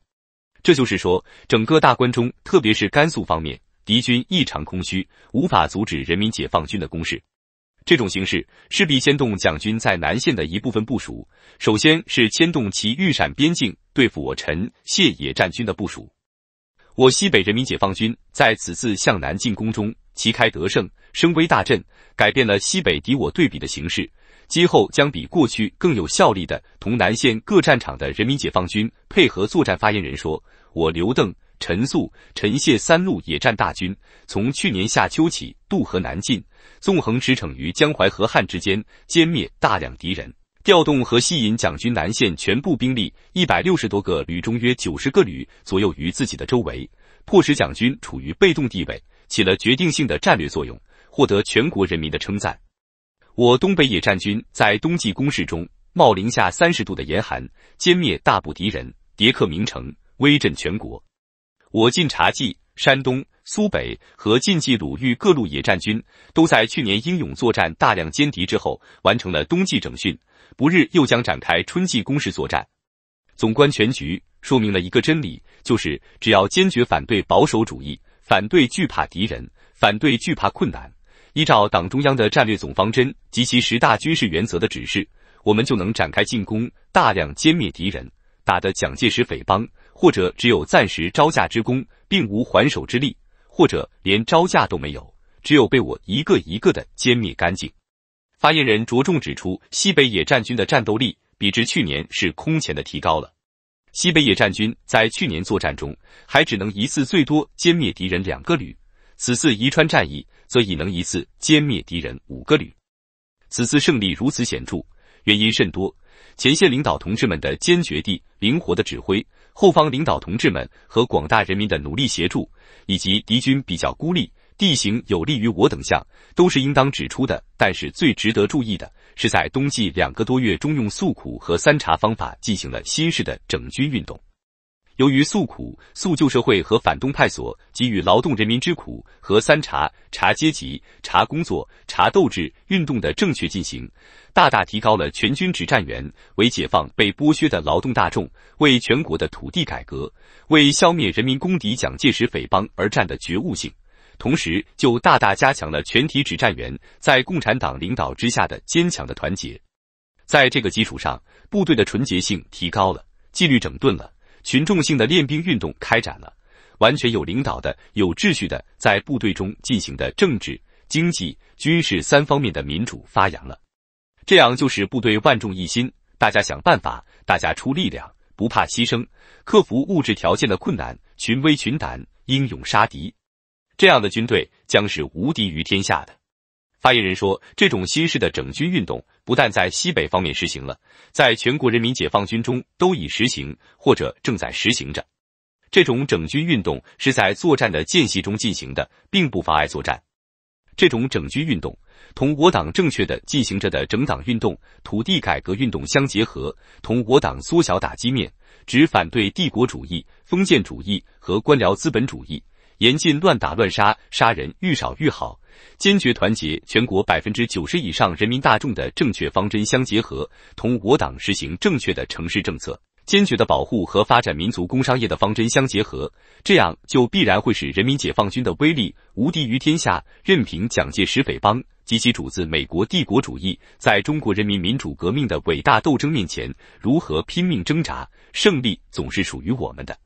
这就是说，整个大关中，特别是甘肃方面，敌军异常空虚，无法阻止人民解放军的攻势。这种形势势必牵动蒋军在南线的一部分部署，首先是牵动其豫陕边境对付我陈谢野战军的部署。我西北人民解放军在此次向南进攻中旗开得胜，声威大振，改变了西北敌我对比的形势，今后将比过去更有效力的同南线各战场的人民解放军配合作战。发言人说：“我刘邓陈粟、陈谢三路野战大军，从去年夏秋起渡河南进，纵横驰骋于江淮河汉之间，歼灭大量敌人。调动和吸引蒋军南线全部兵力一百六十多个旅中约九十个旅左右于自己的周围，迫使蒋军处于被动地位，起了决定性的战略作用，获得全国人民的称赞。我东北野战军在冬季攻势中冒零下三十度的严寒，歼灭大部敌人，迭克名城，威震全国。我晋察冀、山东、苏北和晋冀鲁豫各路野战军都在去年英勇作战，大量歼敌之后，完成了冬季整训。不日又将展开春季攻势作战。纵观全局，说明了一个真理，就是只要坚决反对保守主义，反对惧怕敌人，反对惧怕困难，依照党中央的战略总方针及其十大军事原则的指示，我们就能展开进攻，大量歼灭敌人，打得蒋介石匪帮或者只有暂时招架之功，并无还手之力，或者连招架都没有，只有被我一个一个的歼灭干净。发言人着重指出，西北野战军的战斗力比之去年是空前的提高了。西北野战军在去年作战中还只能一次最多歼灭敌人两个旅，此次宜川战役则已能一次歼灭敌人五个旅。此次胜利如此显著，原因甚多。前线领导同志们的坚决地、灵活的指挥，后方领导同志们和广大人民的努力协助，以及敌军比较孤立。地形有利于我等项都是应当指出的，但是最值得注意的是，在冬季两个多月中，用诉苦和三查方法进行了新式的整军运动。由于诉苦、诉旧社会和反动派所给予劳动人民之苦和三查、查阶级、查工作、查斗志运动的正确进行，大大提高了全军指战员为解放被剥削的劳动大众、为全国的土地改革、为消灭人民公敌蒋介石匪帮而战的觉悟性。同时，就大大加强了全体指战员在共产党领导之下的坚强的团结。在这个基础上，部队的纯洁性提高了，纪律整顿了，群众性的练兵运动开展了，完全有领导的、有秩序的在部队中进行的政治、经济、军事三方面的民主发扬了。这样就使部队万众一心，大家想办法，大家出力量，不怕牺牲，克服物质条件的困难，群威群胆，英勇杀敌。这样的军队将是无敌于天下的。发言人说，这种新式的整军运动不但在西北方面实行了，在全国人民解放军中都已实行或者正在实行着。这种整军运动是在作战的间隙中进行的，并不妨碍作战。这种整军运动同我党正确的进行着的整党运动、土地改革运动相结合，同我党缩小打击面，只反对帝国主义、封建主义和官僚资本主义。严禁乱打乱杀，杀人愈少愈好。坚决团结全国百分之九十以上人民大众的正确方针相结合，同我党实行正确的城市政策、坚决的保护和发展民族工商业的方针相结合，这样就必然会使人民解放军的威力无敌于天下，任凭蒋介石匪帮及其主子美国帝国主义在中国人民民主革命的伟大斗争面前如何拼命挣扎，胜利总是属于我们的。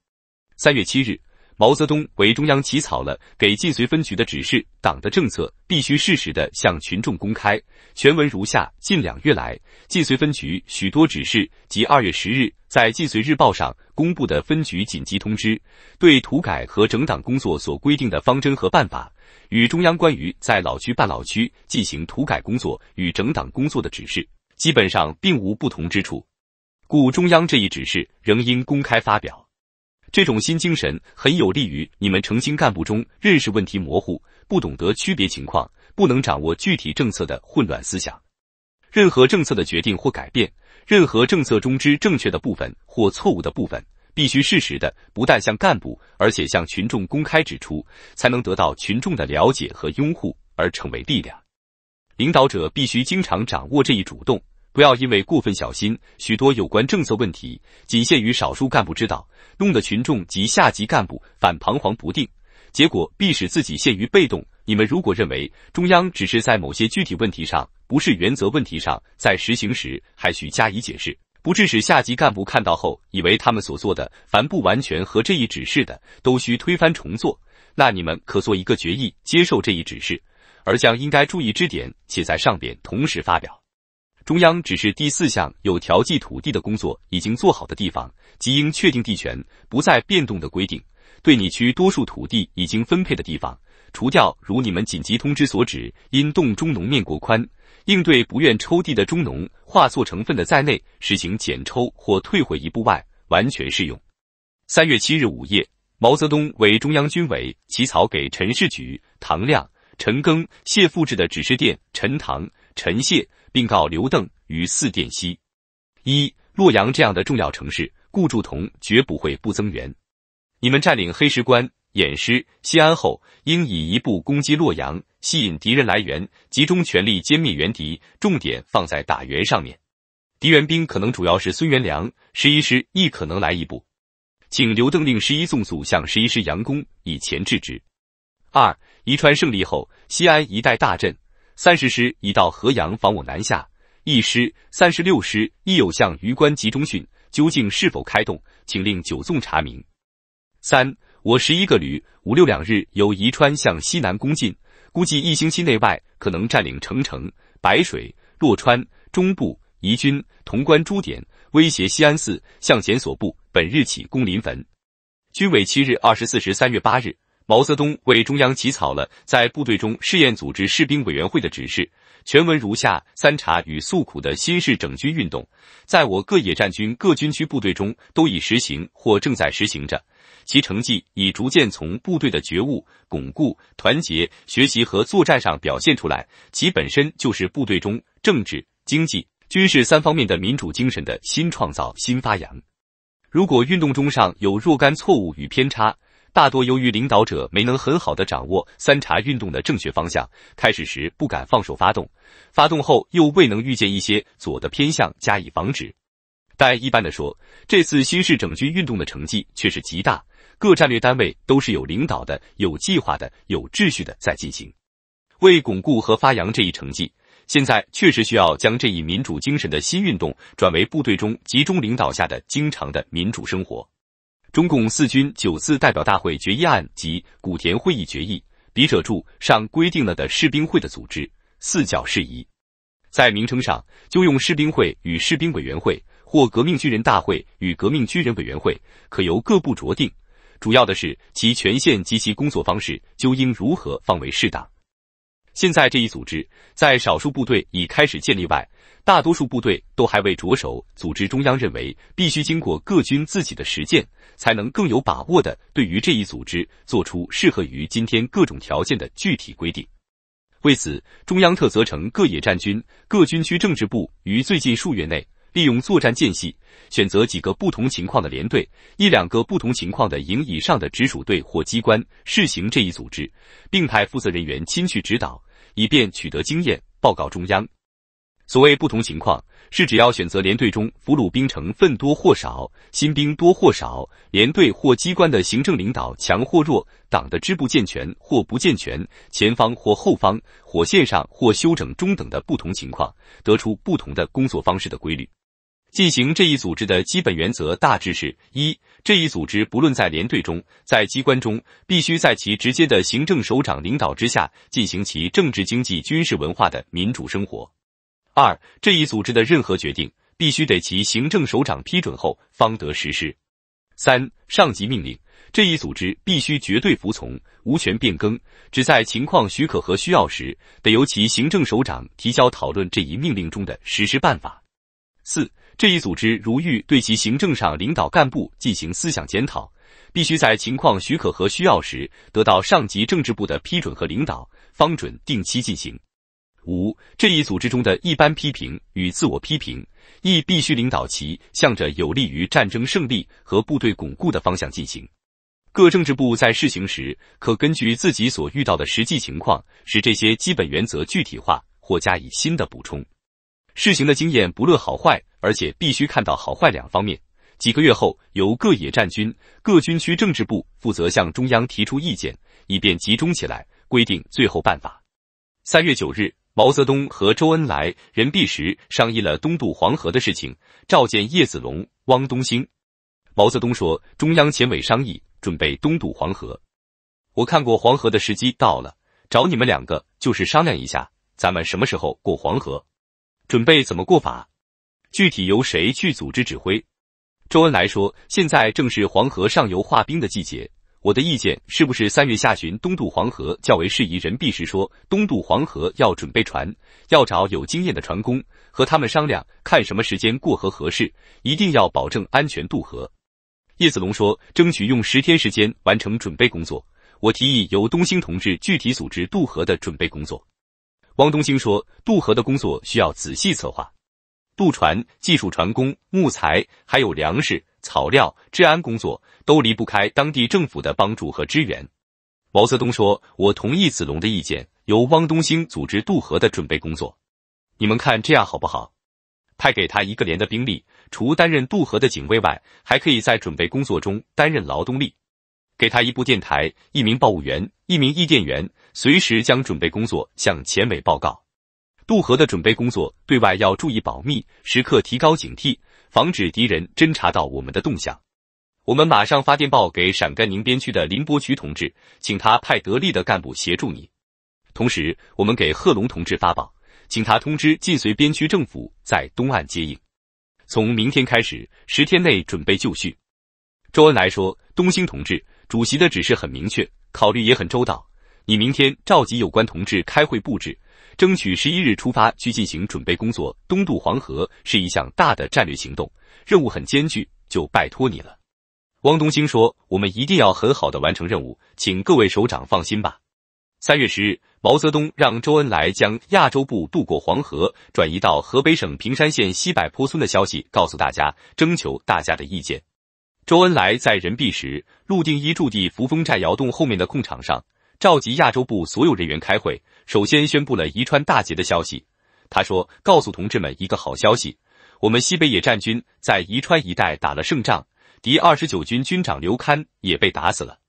三月七日。毛泽东为中央起草了给晋绥分局的指示，党的政策必须适时的向群众公开。全文如下：近两月来，晋绥分局许多指示及二月十日在晋绥日报上公布的分局紧急通知，对土改和整党工作所规定的方针和办法，与中央关于在老区办老区进行土改工作与整党工作的指示，基本上并无不同之处，故中央这一指示仍应公开发表。这种新精神很有利于你们诚心干部中认识问题模糊、不懂得区别情况、不能掌握具体政策的混乱思想。任何政策的决定或改变，任何政策中之正确的部分或错误的部分，必须适时的不但向干部，而且向群众公开指出，才能得到群众的了解和拥护，而成为力量。领导者必须经常掌握这一主动。不要因为过分小心，许多有关政策问题仅限于少数干部知道，弄得群众及下级干部反彷徨不定，结果必使自己陷于被动。你们如果认为中央只是在某些具体问题上，不是原则问题上，在实行时还需加以解释，不致使下级干部看到后以为他们所做的凡不完全和这一指示的，都需推翻重做，那你们可做一个决议，接受这一指示，而将应该注意之点，写在上边同时发表。中央指示第四项有调剂土地的工作已经做好的地方，即应确定地权不再变动的规定，对你区多数土地已经分配的地方，除掉如你们紧急通知所指因动中农面过宽，应对不愿抽地的中农划错成分的在内，实行减抽或退回一步外，完全适用。三月七日午夜，毛泽东为中央军委起草给陈士举、唐亮、陈赓、谢富治的指示电，陈唐、陈谢，并告刘邓于四电西：一、洛阳这样的重要城市，顾祝同绝不会不增援。你们占领黑石关、偃师、西安后，应以一部攻击洛阳，吸引敌人来源，集中全力歼灭援敌，重点放在打援上面。敌援兵可能主要是孙元良，十一师亦可能来一部。请刘邓令十一纵速向十一师佯攻，以钳制之。二、宜川胜利后，西安一带大震，三十师已到河阳防我南下，一师、三十六师亦有向榆关集中训，究竟是否开动，请令九纵查明。三、我十一个旅五六两日由宜川向西南攻进，估计一星期内外可能占领澄城、白水、洛川、中部、宜君、潼关诸点，威胁西安寺向前所部。本日起攻临汾。军委七日二十四时三月八日，毛泽东为中央起草了在部队中试验组织士兵委员会的指示，全文如下：三查与诉苦的新式整军运动，在我各野战军各军区部队中都已实行或正在实行着，其成绩已逐渐从部队的觉悟、巩固、团结、学习和作战上表现出来，其本身就是部队中政治、经济、军事三方面的民主精神的新创造、新发扬。如果运动中上有若干错误与偏差，大多由于领导者没能很好的掌握三查运动的正确方向，开始时不敢放手发动，发动后又未能预见一些左的偏向加以防止。但一般的说，这次新式整军运动的成绩却是极大，各战略单位都是有领导的、有计划的、有秩序的在进行，为巩固和发扬这一成绩。现在确实需要将这一民主精神的新运动转为部队中集中领导下的经常的民主生活。中共四军九次代表大会决议案及古田会议决议，笔者注上规定了的士兵会的组织，四角事宜。在名称上，就用士兵会与士兵委员会，或革命军人大会与革命军人委员会，可由各部酌定。主要的是其权限及其工作方式，究应如何方为适当。现在这一组织在少数部队已开始建立外，大多数部队都还未着手组织。中央认为必须经过各军自己的实践，才能更有把握的对于这一组织做出适合于今天各种条件的具体规定。为此，中央特责成各野战军各军区政治部于最近数月内，利用作战间隙，选择几个不同情况的连队，一两个不同情况的营以上的直属队或机关试行这一组织，并派负责人员亲去指导。以便取得经验，报告中央。所谓不同情况，是只要选择连队中俘虏兵成分多或少、新兵多或少、连队或机关的行政领导强或弱、党的支部健全或不健全、前方或后方、火线上或休整中等的不同情况，得出不同的工作方式的规律。进行这一组织的基本原则大致是：一、这一组织不论在连队中，在机关中，必须在其直接的行政首长领导之下进行其政治、经济、军事、文化的民主生活；二、这一组织的任何决定必须得其行政首长批准后方得实施；三、上级命令，这一组织必须绝对服从，无权变更，只在情况许可和需要时，得由其行政首长提交讨论这一命令中的实施办法；四。这一组织如欲对其行政上领导干部进行思想检讨，必须在情况许可和需要时，得到上级政治部的批准和领导，方准定期进行。五、这一组织中的一般批评与自我批评，亦必须领导其向着有利于战争胜利和部队巩固的方向进行。各政治部在试行时，可根据自己所遇到的实际情况，使这些基本原则具体化或加以新的补充。试行的经验不论好坏。而且必须看到好坏两方面。几个月后，由各野战军各军区政治部负责向中央提出意见，以便集中起来规定最后办法。三月九日，毛泽东和周恩来、任弼时商议了东渡黄河的事情，召见叶子龙、汪东兴。毛泽东说：“中央前委商议，准备东渡黄河。我看过黄河的时机到了，找你们两个就是商量一下，咱们什么时候过黄河，准备怎么过法。”具体由谁去组织指挥？周恩来说：“现在正是黄河上游化冰的季节，我的意见是不是三月下旬东渡黄河较为适宜？任弼时说，东渡黄河要准备船，要找有经验的船工，和他们商量，看什么时间过河合适，一定要保证安全渡河。叶子龙说，争取用十天时间完成准备工作。我提议由东兴同志具体组织渡河的准备工作。汪东兴说，渡河的工作需要仔细策划，渡船、技术船工、木材，还有粮食。草料、治安工作都离不开当地政府的帮助和支援。毛泽东说：“我同意子龙的意见，由汪东兴组织渡河的准备工作。你们看这样好不好？派给他一个连的兵力，除担任渡河的警卫外，还可以在准备工作中担任劳动力。给他一部电台、一名报务员、一名译电员，随时将准备工作向前委报告。渡河的准备工作对外要注意保密，时刻提高警惕。”防止敌人侦察到我们的动向，我们马上发电报给陕甘宁边区的林伯渠同志，请他派得力的干部协助你。同时，我们给贺龙同志发报，请他通知晋绥边区政府在东岸接应。从明天开始，十天内准备就绪。周恩来说：“东兴同志，主席的指示很明确，考虑也很周到。你明天召集有关同志开会布置。”争取十一日出发去进行准备工作。东渡黄河是一项大的战略行动，任务很艰巨，就拜托你了。汪东兴说：“我们一定要很好的完成任务，请各位首长放心吧。”三月十日，毛泽东让周恩来将亚洲部渡过黄河转移到河北省平山县西柏坡村的消息告诉大家，征求大家的意见。周恩来在任弼时陆定一驻地扶风寨窑洞后面的空场上。召集亚洲部所有人员开会，首先宣布了宜川大捷的消息。他说：“告诉同志们一个好消息，我们西北野战军在宜川一带打了胜仗，敌二十九军军长刘戡也被打死了。”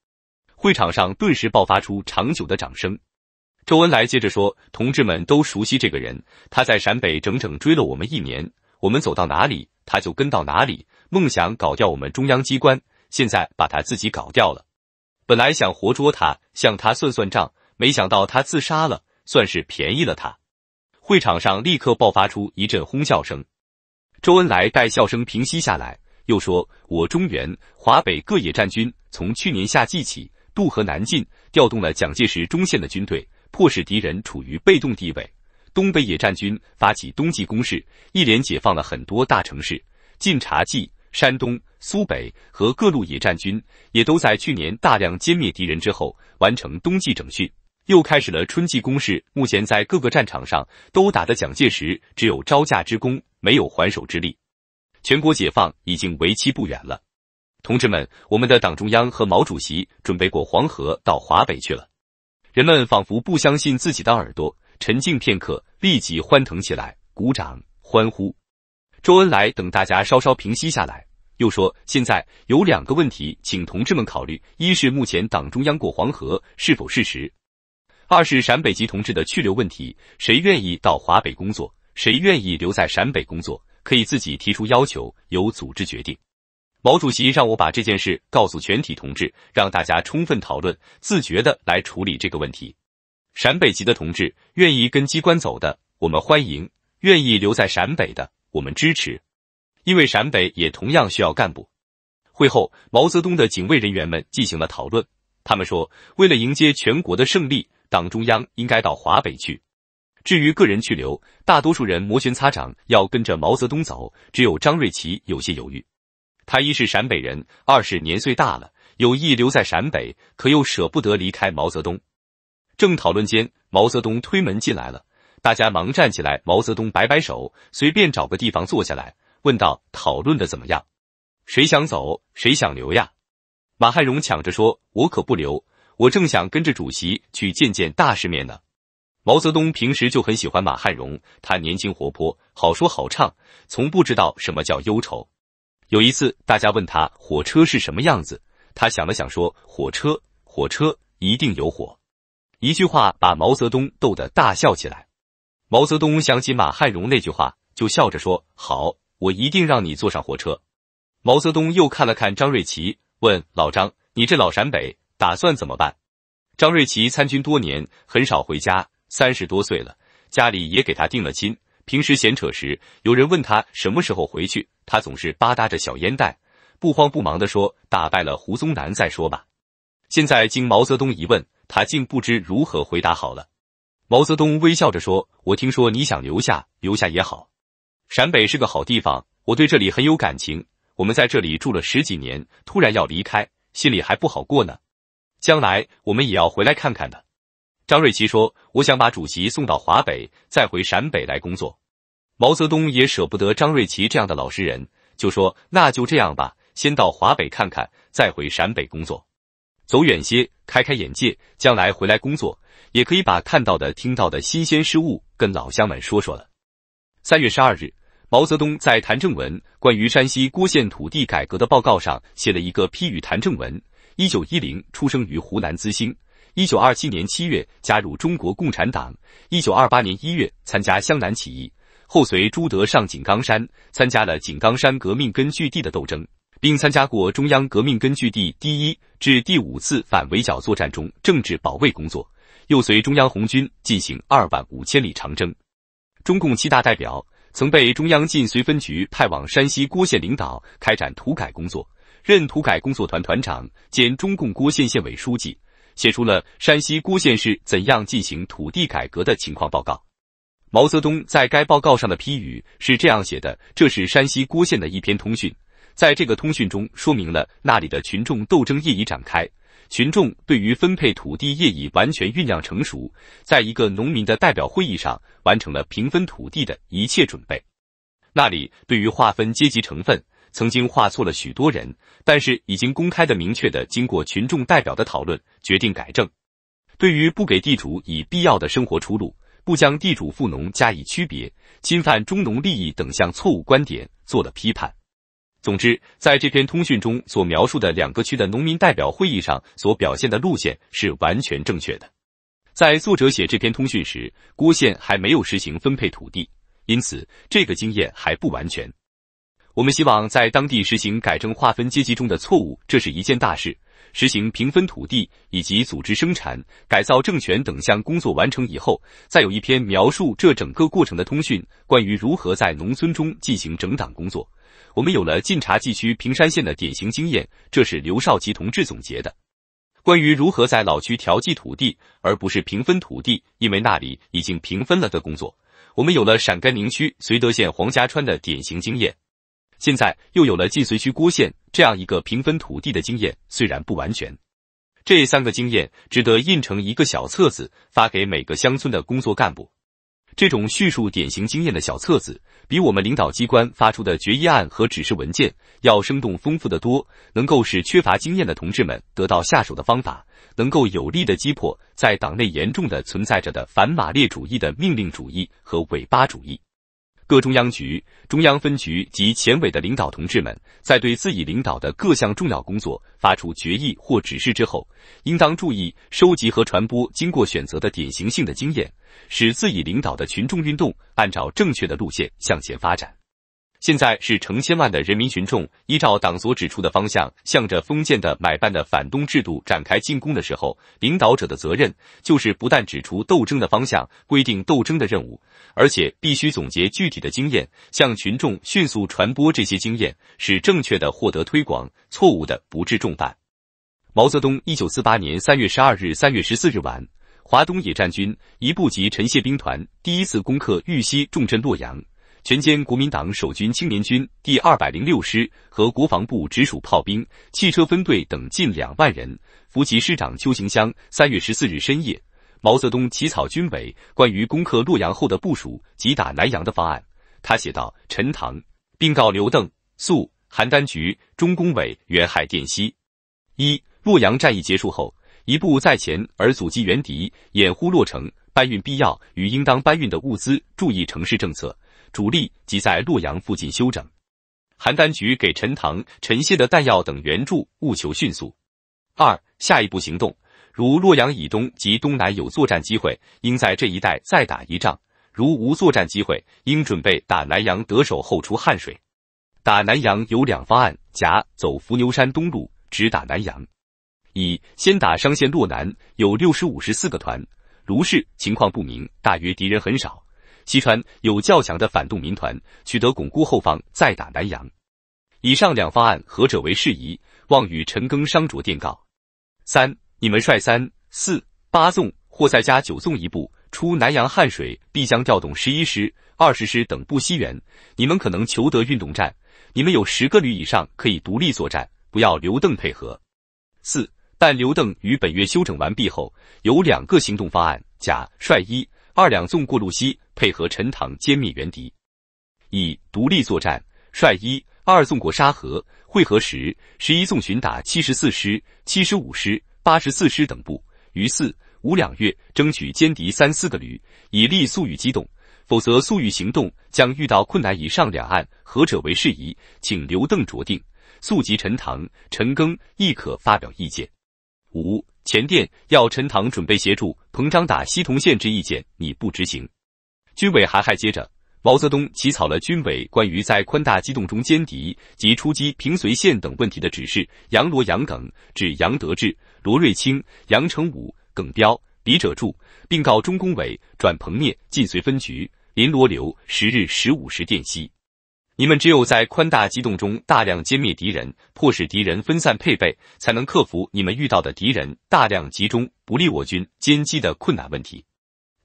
会场上顿时爆发出长久的掌声。周恩来接着说：“同志们都熟悉这个人，他在陕北整整追了我们一年，我们走到哪里他就跟到哪里，梦想搞掉我们中央机关，现在把他自己搞掉了。”本来想活捉他，向他算算账，没想到他自杀了，算是便宜了他。会场上立刻爆发出一阵哄笑声。周恩来待笑声平息下来，又说：“我中原、华北各野战军从去年夏季起渡河南进，调动了蒋介石中线的军队，迫使敌人处于被动地位。东北野战军发起冬季攻势，一连解放了很多大城市，晋察冀。”山东、苏北和各路野战军也都在去年大量歼灭敌人之后，完成冬季整训，又开始了春季攻势。目前在各个战场上都打得蒋介石只有招架之功，没有还手之力。全国解放已经为期不远了，同志们，我们的党中央和毛主席准备过黄河到华北去了。人们仿佛不相信自己的耳朵，沉静片刻，立即欢腾起来，鼓掌欢呼。周恩来等大家稍稍平息下来，又说：“现在有两个问题，请同志们考虑：一是目前党中央过黄河是否事实；二是陕北籍同志的去留问题，谁愿意到华北工作，谁愿意留在陕北工作，可以自己提出要求，由组织决定。”毛主席让我把这件事告诉全体同志，让大家充分讨论，自觉的来处理这个问题。陕北籍的同志愿意跟机关走的，我们欢迎；愿意留在陕北的。我们支持，因为陕北也同样需要干部。会后，毛泽东的警卫人员们进行了讨论。他们说，为了迎接全国的胜利，党中央应该到华北去。至于个人去留，大多数人摩拳擦掌要跟着毛泽东走，只有张瑞奇有些犹豫。他一是陕北人，二是年岁大了，有意留在陕北，可又舍不得离开毛泽东。正讨论间，毛泽东推门进来了。大家忙站起来，毛泽东摆摆手，随便找个地方坐下来，问道：“讨论的怎么样？谁想走，谁想留呀？”马汉荣抢着说：“我可不留，我正想跟着主席去见见大世面呢。”毛泽东平时就很喜欢马汉荣，他年轻活泼，好说好唱，从不知道什么叫忧愁。有一次，大家问他火车是什么样子，他想了想说：“火车，火车一定有火。”一句话把毛泽东逗得大笑起来。毛泽东想起马汉荣那句话，就笑着说：“好，我一定让你坐上火车。”毛泽东又看了看张瑞奇，问老张：“你这老陕北打算怎么办？”张瑞奇参军多年，很少回家，三十多岁了，家里也给他定了亲。平时闲扯时，有人问他什么时候回去，他总是吧嗒着小烟袋，不慌不忙地说：“打败了胡宗南再说吧。”现在经毛泽东一问，他竟不知如何回答好了。毛泽东微笑着说：“我听说你想留下，留下也好。陕北是个好地方，我对这里很有感情。我们在这里住了十几年，突然要离开，心里还不好过呢。将来我们也要回来看看的。”张瑞奇说：“我想把主席送到华北，再回陕北来工作。”毛泽东也舍不得张瑞奇这样的老实人，就说：“那就这样吧，先到华北看看，再回陕北工作。”走远些，开开眼界，将来回来工作，也可以把看到的、听到的新鲜事物跟老乡们说说了。三月十二日，毛泽东在谭正文关于山西郭县土地改革的报告上写了一个批语。谭正文，一九一零出生于湖南资兴，一九二七年七月加入中国共产党，一九二八年一月参加湘南起义，后随朱德上井冈山，参加了井冈山革命根据地的斗争。并参加过中央革命根据地第一至第五次反围剿作战中政治保卫工作，又随中央红军进行二万五千里长征。中共七大代表曾被中央晋绥分局派往山西郭县领导开展土改工作，任土改工作团团长兼中共郭县县委书记，写出了山西郭县是怎样进行土地改革的情况报告。毛泽东在该报告上的批语是这样写的：这是山西郭县的一篇通讯。在这个通讯中，说明了那里的群众斗争业已展开，群众对于分配土地业已完全酝酿成熟，在一个农民的代表会议上完成了平分土地的一切准备。那里对于划分阶级成分，曾经划错了许多人，但是已经公开的、明确的经过群众代表的讨论，决定改正。对于不给地主以必要的生活出路，不将地主富农加以区别，侵犯中农利益等项错误观点，做了批判。总之，在这篇通讯中所描述的两个区的农民代表会议上所表现的路线是完全正确的。在作者写这篇通讯时，郭县还没有实行分配土地，因此这个经验还不完全。我们希望在当地实行改正划分阶级中的错误，这是一件大事。实行平分土地以及组织生产、改造政权等项工作完成以后，再有一篇描述这整个过程的通讯，关于如何在农村中进行整党工作。我们有了晋察冀区平山县的典型经验，这是刘少奇同志总结的。关于如何在老区调剂土地，而不是平分土地，因为那里已经平分了的工作，我们有了陕甘宁区绥德县黄家川的典型经验。现在又有了晋绥区郭县这样一个平分土地的经验，虽然不完全，这三个经验值得印成一个小册子，发给每个乡村的工作干部。这种叙述典型经验的小册子，比我们领导机关发出的决议案和指示文件要生动丰富的多，能够使缺乏经验的同志们得到下手的方法，能够有力的击破在党内严重的存在着的反马列主义的命令主义和尾巴主义。各中央局、中央分局及前委的领导同志们，在对自己领导的各项重要工作发出决议或指示之后，应当注意收集和传播经过选择的典型性的经验，使自己领导的群众运动按照正确的路线向前发展。现在是成千万的人民群众依照党所指出的方向，向着封建的买办的反动制度展开进攻的时候，领导者的责任就是不但指出斗争的方向，规定斗争的任务，而且必须总结具体的经验，向群众迅速传播这些经验，使正确的获得推广，错误的不致重犯。毛泽东一九四八年三月十二日、三月十四日晚，华东野战军一部及陈谢兵团第一次攻克豫西重镇洛阳。全歼国民党守军青年军第二百零六师和国防部直属炮兵、汽车分队等近两万人。伏击师长邱行湘三月十四日深夜，毛泽东起草军委关于攻克洛阳后的部署及打南阳的方案。他写道：“陈塘，并告刘邓、粟、邯郸局、中工委援海电西。一、洛阳战役结束后，一部在前而阻击援敌，掩护洛城，搬运必要与应当搬运的物资，注意城市政策。”主力即在洛阳附近休整，邯郸局给陈塘、陈谢的弹药等援助，务求迅速。二、下一步行动，如洛阳以东及东南有作战机会，应在这一带再打一仗；如无作战机会，应准备打南阳得手后出汉水。打南阳有两方案：甲走伏牛山东路，直打南阳；乙先打商县洛南，有六十五十四个团。卢氏情况不明，大约敌人很少。西川有较强的反动民团，取得巩固后方，再打南阳。以上两方案何者为适宜？望与陈庚商酌电告。三你们率三四八纵或再加九纵一部出南阳汉水，必将调动十一师、二十师等部西援。你们可能求得运动战，你们有十个旅以上可以独立作战，不要刘邓配合。四，但刘邓于本月休整完毕后，有两个行动方案：甲率一二两纵过路西，配合陈塘歼灭援敌；乙独立作战，率一二纵过沙河，会合时十一纵巡打七十四师、七十五师、八十四师等部。于四五两月，争取歼敌三四个旅，以利速予机动。否则，速予行动将遇到困难。以上两岸何者为适宜，请刘邓酌定。速及陈塘、陈赓亦可发表意见。五前电要陈塘准备协助彭章打西同县之意见，你不执行。军委还还接着，毛泽东起草了军委关于在宽大机动中歼敌及出击平绥县等问题的指示。杨罗、杨耿指杨德志、罗瑞卿、杨成武、耿彪，李者柱，并告中工委转彭聂晋绥分局林罗留十日十五时电析：你们只有在宽大机动中大量歼灭敌人，迫使敌人分散配备，才能克服你们遇到的敌人大量集中不利我军歼击的困难问题。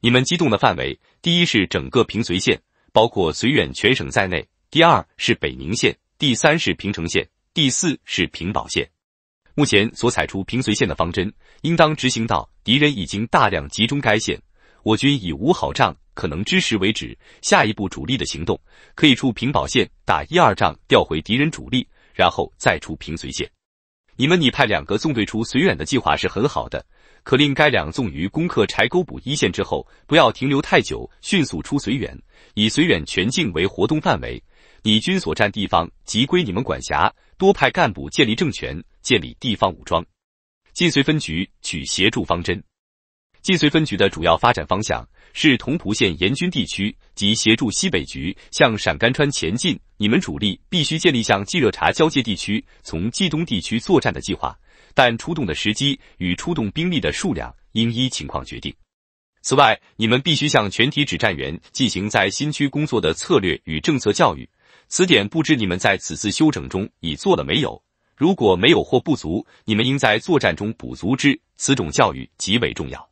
你们机动的范围，第一是整个平绥县，包括绥远全省在内；第二是北宁县；第三是平城县；第四是平保县。目前所采出平绥县的方针，应当执行到敌人已经大量集中该县，我军已无好仗可能支持为止。下一步主力的行动，可以出平保县打一二仗，调回敌人主力，然后再出平绥县。你们拟派两个纵队出绥远的计划是很好的。可令该两纵于攻克柴沟堡一线之后，不要停留太久，迅速出绥远，以绥远全境为活动范围。你军所占地方即归你们管辖，多派干部建立政权，建立地方武装。晋绥分局取协助方针。晋绥分局的主要发展方向是同蒲县沿军地区及协助西北局向陕甘川前进。你们主力必须建立向冀热察交界地区从冀东地区作战的计划。但出动的时机与出动兵力的数量应依情况决定。此外，你们必须向全体指战员进行在新区工作的策略与政策教育。此点不知你们在此次休整中已做了没有？如果没有或不足，你们应在作战中补足之。此种教育极为重要。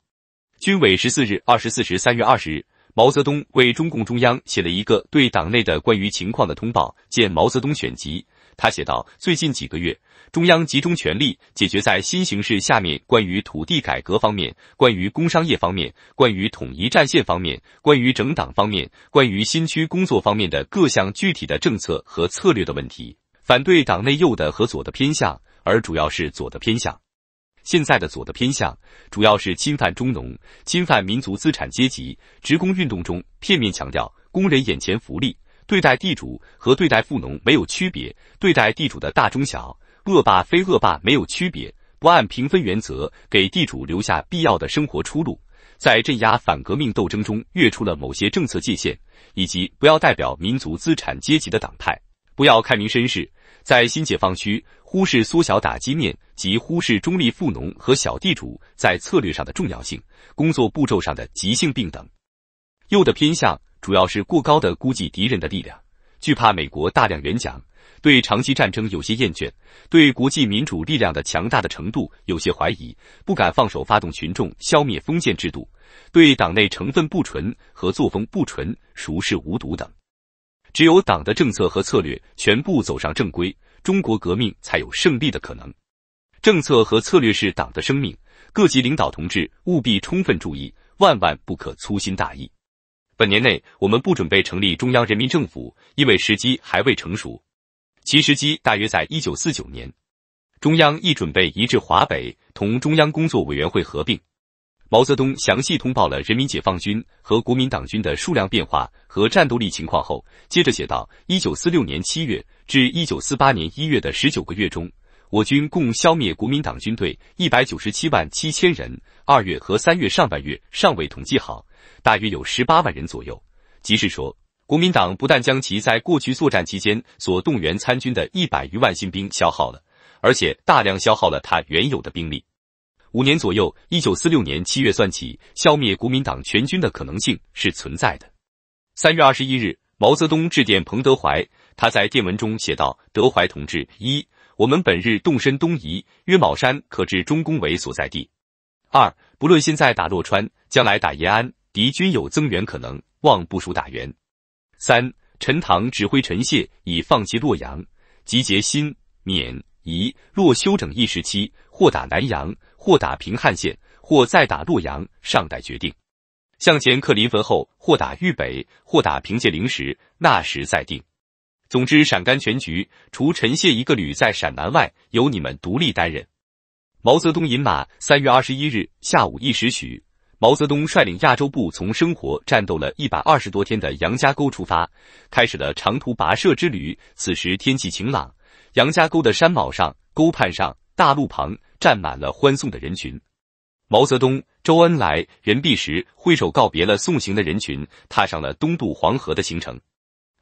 军委十四日二十四时三月二十日，毛泽东为中共中央写了一个对党内的关于情况的通报，见《毛泽东选集》。他写道：最近几个月。中央集中全力解决在新形势下面关于土地改革方面、关于工商业方面、关于统一战线方面、关于整党方面、关于新区工作方面的各项具体的政策和策略的问题，反对党内右的和左的偏向，而主要是左的偏向。现在的左的偏向主要是侵犯中农、侵犯民族资产阶级。职工运动中片面强调工人眼前福利，对待地主和对待富农没有区别，对待地主的大中小。恶霸非恶霸没有区别，不按平分原则给地主留下必要的生活出路，在镇压反革命斗争中越出了某些政策界限，以及不要代表民族资产阶级的党派，不要开明绅士，在新解放区忽视缩小打击面及忽视中立富农和小地主在策略上的重要性、工作步骤上的急性病等。右的偏向主要是过高的估计敌人的力量，惧怕美国大量援蒋。对长期战争有些厌倦，对国际民主力量的强大的程度有些怀疑，不敢放手发动群众消灭封建制度，对党内成分不纯和作风不纯熟视无睹等。只有党的政策和策略全部走上正规，中国革命才有胜利的可能。政策和策略是党的生命，各级领导同志务必充分注意，万万不可粗心大意。本年内我们不准备成立中央人民政府，因为时机还未成熟。其时机大约在一九四九年，中央亦准备移至华北，同中央工作委员会合并。毛泽东详细通报了人民解放军和国民党军的数量变化和战斗力情况后，接着写道：一九四六年七月至一九四八年一月的十九个月中，我军共消灭国民党军队一百九十七万七千人。二月和三月上半月尚未统计好，大约有十八万人左右。即是说。国民党不但将其在过去作战期间所动员参军的一百余万新兵消耗了，而且大量消耗了他原有的兵力。五年左右，一九四六年七月算起，消灭国民党全军的可能性是存在的。三月二十一日，毛泽东致电彭德怀，他在电文中写道：“德怀同志，一，我们本日动身东移，约卯山可至中工委所在地。二，不论现在打洛川，将来打延安，敌均有增援可能，望部署打援。三，陈塘指挥陈谢已放弃洛阳，集结新、缅、宜、洛休整一时期，或打南阳，或打平汉线，或再打洛阳，尚待决定。向前克临汾后，或打豫北，或打平界陵时，那时再定。总之，陕甘全局，除陈谢一个旅在陕南外，由你们独立担任。毛泽东饮马，三月二十一日下午一时许，毛泽东率领亚洲部从生活战斗了一百二十多天的杨家沟出发，开始了长途跋涉之旅。此时天气晴朗，杨家沟的山峁上、沟畔上、大路旁站满了欢送的人群。毛泽东、周恩来、任弼时挥手告别了送行的人群，踏上了东渡黄河的行程。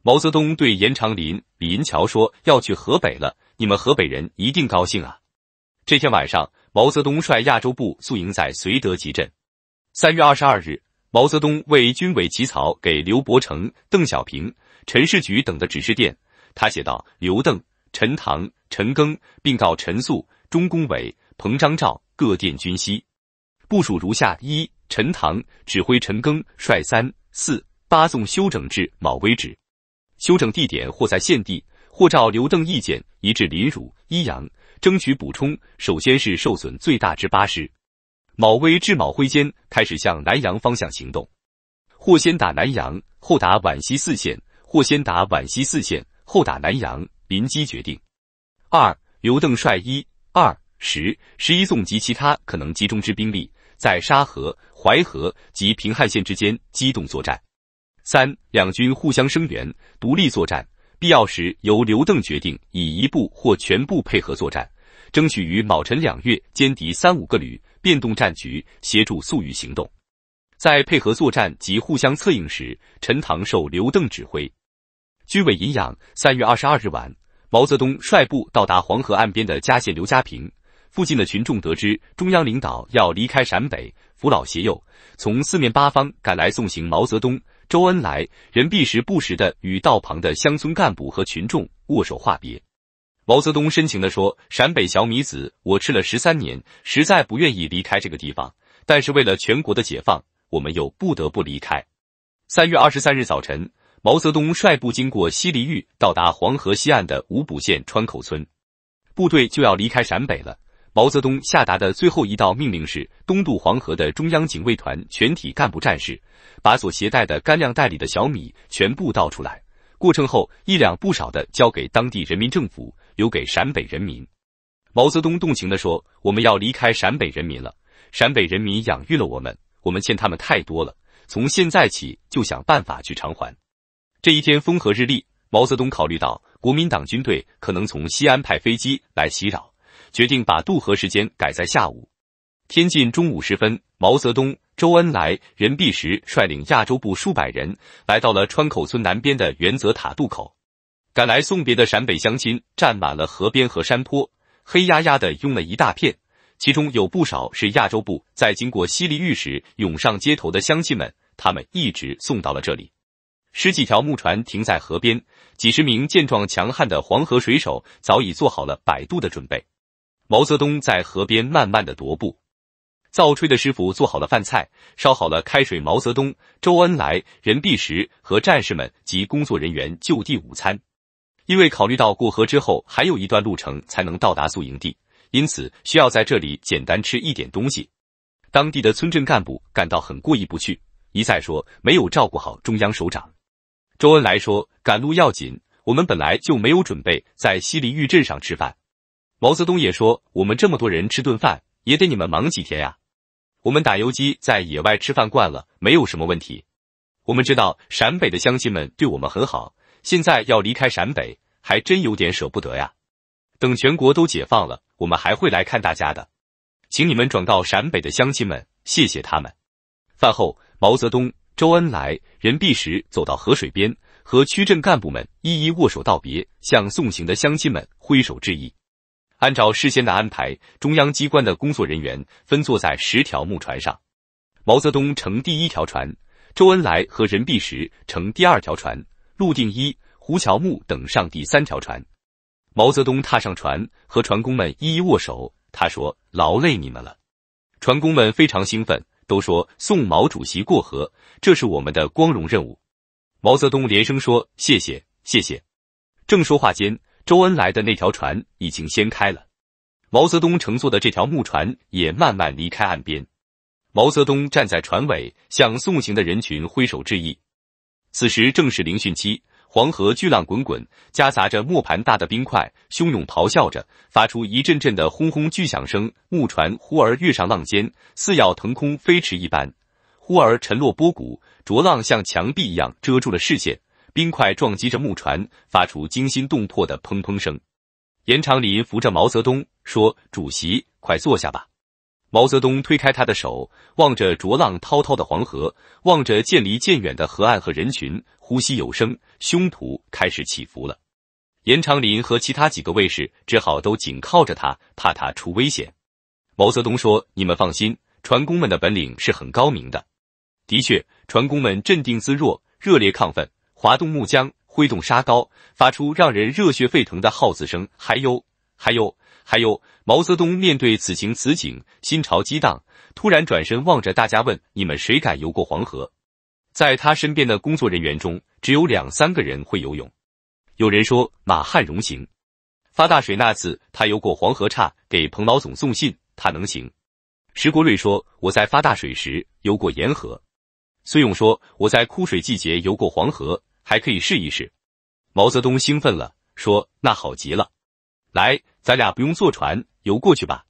毛泽东对严长林、李银桥说：“要去河北了，你们河北人一定高兴啊！”这天晚上，毛泽东率亚洲部宿营在绥德集镇。三月二十二日，毛泽东为军委起草给刘伯承、邓小平、陈士渠等的指示电，他写道：“刘邓、陈唐、陈赓，并告陈粟、钟公伟、彭章照各电军西，部署如下：一、陈唐指挥陈赓率三、四、八纵休整至卯威止。”修整地点或在现地，或照刘邓意见移至临汝、益阳，争取补充。首先是受损最大之八师，卯威至卯辉间开始向南阳方向行动，或先打南阳，后打皖西四县；或先打皖西四县，后打南阳。临机决定。二、刘邓率一、二、十、十一纵及其他可能集中之兵力，在沙河、淮河及平汉线之间机动作战。三两军互相声援，独立作战，必要时由刘邓决定以一部或全部配合作战，争取于卯辰两月歼敌三五个旅，变动战局，协助粟裕行动。在配合作战及互相策应时，陈塘受刘邓指挥。军委营养，三月二十二日晚，毛泽东率部到达黄河岸边的嘉县刘家坪。附近的群众得知中央领导要离开陕北，扶老携幼，从四面八方赶来送行毛泽东。周恩来、任弼时不时的与道旁的乡村干部和群众握手话别。毛泽东深情地说：“陕北小米子，我吃了十三年，实在不愿意离开这个地方。但是为了全国的解放，我们又不得不离开。”三月二十三日早晨，毛泽东率部经过西黎峪，到达黄河西岸的五堡县川口村，部队就要离开陕北了。毛泽东下达的最后一道命令是：东渡黄河的中央警卫团全体干部战士，把所携带的干粮袋里的小米全部倒出来，过秤后一两不少的交给当地人民政府，留给陕北人民。毛泽东动情地说：“我们要离开陕北人民了，陕北人民养育了我们，我们欠他们太多了，从现在起就想办法去偿还。”这一天风和日丽，毛泽东考虑到国民党军队可能从西安派飞机来袭扰。决定把渡河时间改在下午。天近中午时分，毛泽东、周恩来、任弼时率领亚洲部数百人来到了川口村南边的原泽塔渡口。赶来送别的陕北乡亲站满了河边和山坡，黑压压的拥了一大片。其中有不少是亚洲部在经过西丽峪时涌上街头的乡亲们，他们一直送到了这里。十几条木船停在河边，几十名健壮强悍的黄河水手早已做好了摆渡的准备。毛泽东在河边慢慢的踱步，造炊的师傅做好了饭菜，烧好了开水。毛泽东、周恩来、任弼时和战士们及工作人员就地午餐。因为考虑到过河之后还有一段路程才能到达宿营地，因此需要在这里简单吃一点东西。当地的村镇干部感到很过意不去，一再说没有照顾好中央首长。周恩来说赶路要紧，我们本来就没有准备在西黎峪镇上吃饭。毛泽东也说：“我们这么多人吃顿饭，也得你们忙几天呀。我们打游击在野外吃饭惯了，没有什么问题。我们知道陕北的乡亲们对我们很好，现在要离开陕北，还真有点舍不得呀。等全国都解放了，我们还会来看大家的，请你们转告陕北的乡亲们，谢谢他们。”饭后，毛泽东、周恩来、任弼时走到河水边，和区镇干部们一一握手道别，向送行的乡亲们挥手致意。按照事先的安排，中央机关的工作人员分坐在十条木船上，毛泽东乘第一条船，周恩来和任弼时乘第二条船，陆定一、胡乔木等上第三条船。毛泽东踏上船，和船工们一一握手。他说：“劳累你们了。”船工们非常兴奋，都说送毛主席过河，这是我们的光荣任务。毛泽东连声说谢谢，谢谢。正说话间，周恩来的那条船已经掀开了，毛泽东乘坐的这条木船也慢慢离开岸边。毛泽东站在船尾，向送行的人群挥手致意。此时正是凌汛期，黄河巨浪滚滚，夹杂着磨盘大的冰块，汹涌咆哮着，发出一阵阵的轰轰巨响声。木船忽而跃上浪尖，似要腾空飞驰一般；忽而沉落波谷，浊浪像墙壁一样遮住了视线。冰块撞击着木船，发出惊心动魄的砰砰声。严长林扶着毛泽东说：“主席，快坐下吧。”毛泽东推开他的手，望着浊浪滔滔的黄河，望着渐离渐远的河岸和人群，呼吸有声，胸脯开始起伏了。严长林和其他几个卫士只好都紧靠着他，怕他出危险。毛泽东说：“你们放心，船工们的本领是很高明的。的确，船工们镇定自若，热烈亢奋。”滑动木浆，挥动沙篙，发出让人热血沸腾的号子声。还有，还有，还有！毛泽东面对此情此景，心潮激荡，突然转身望着大家问：“你们谁敢游过黄河？”在他身边的工作人员中，只有两三个人会游泳。有人说马汉荣行，发大水那次他游过黄河岔，给彭老总送信，他能行。石国瑞说：“我在发大水时游过沿河。”孙勇说：“我在枯水季节游过黄河。”还可以试一试，毛泽东兴奋了，说：“那好极了，来，咱俩不用坐船游过去吧。”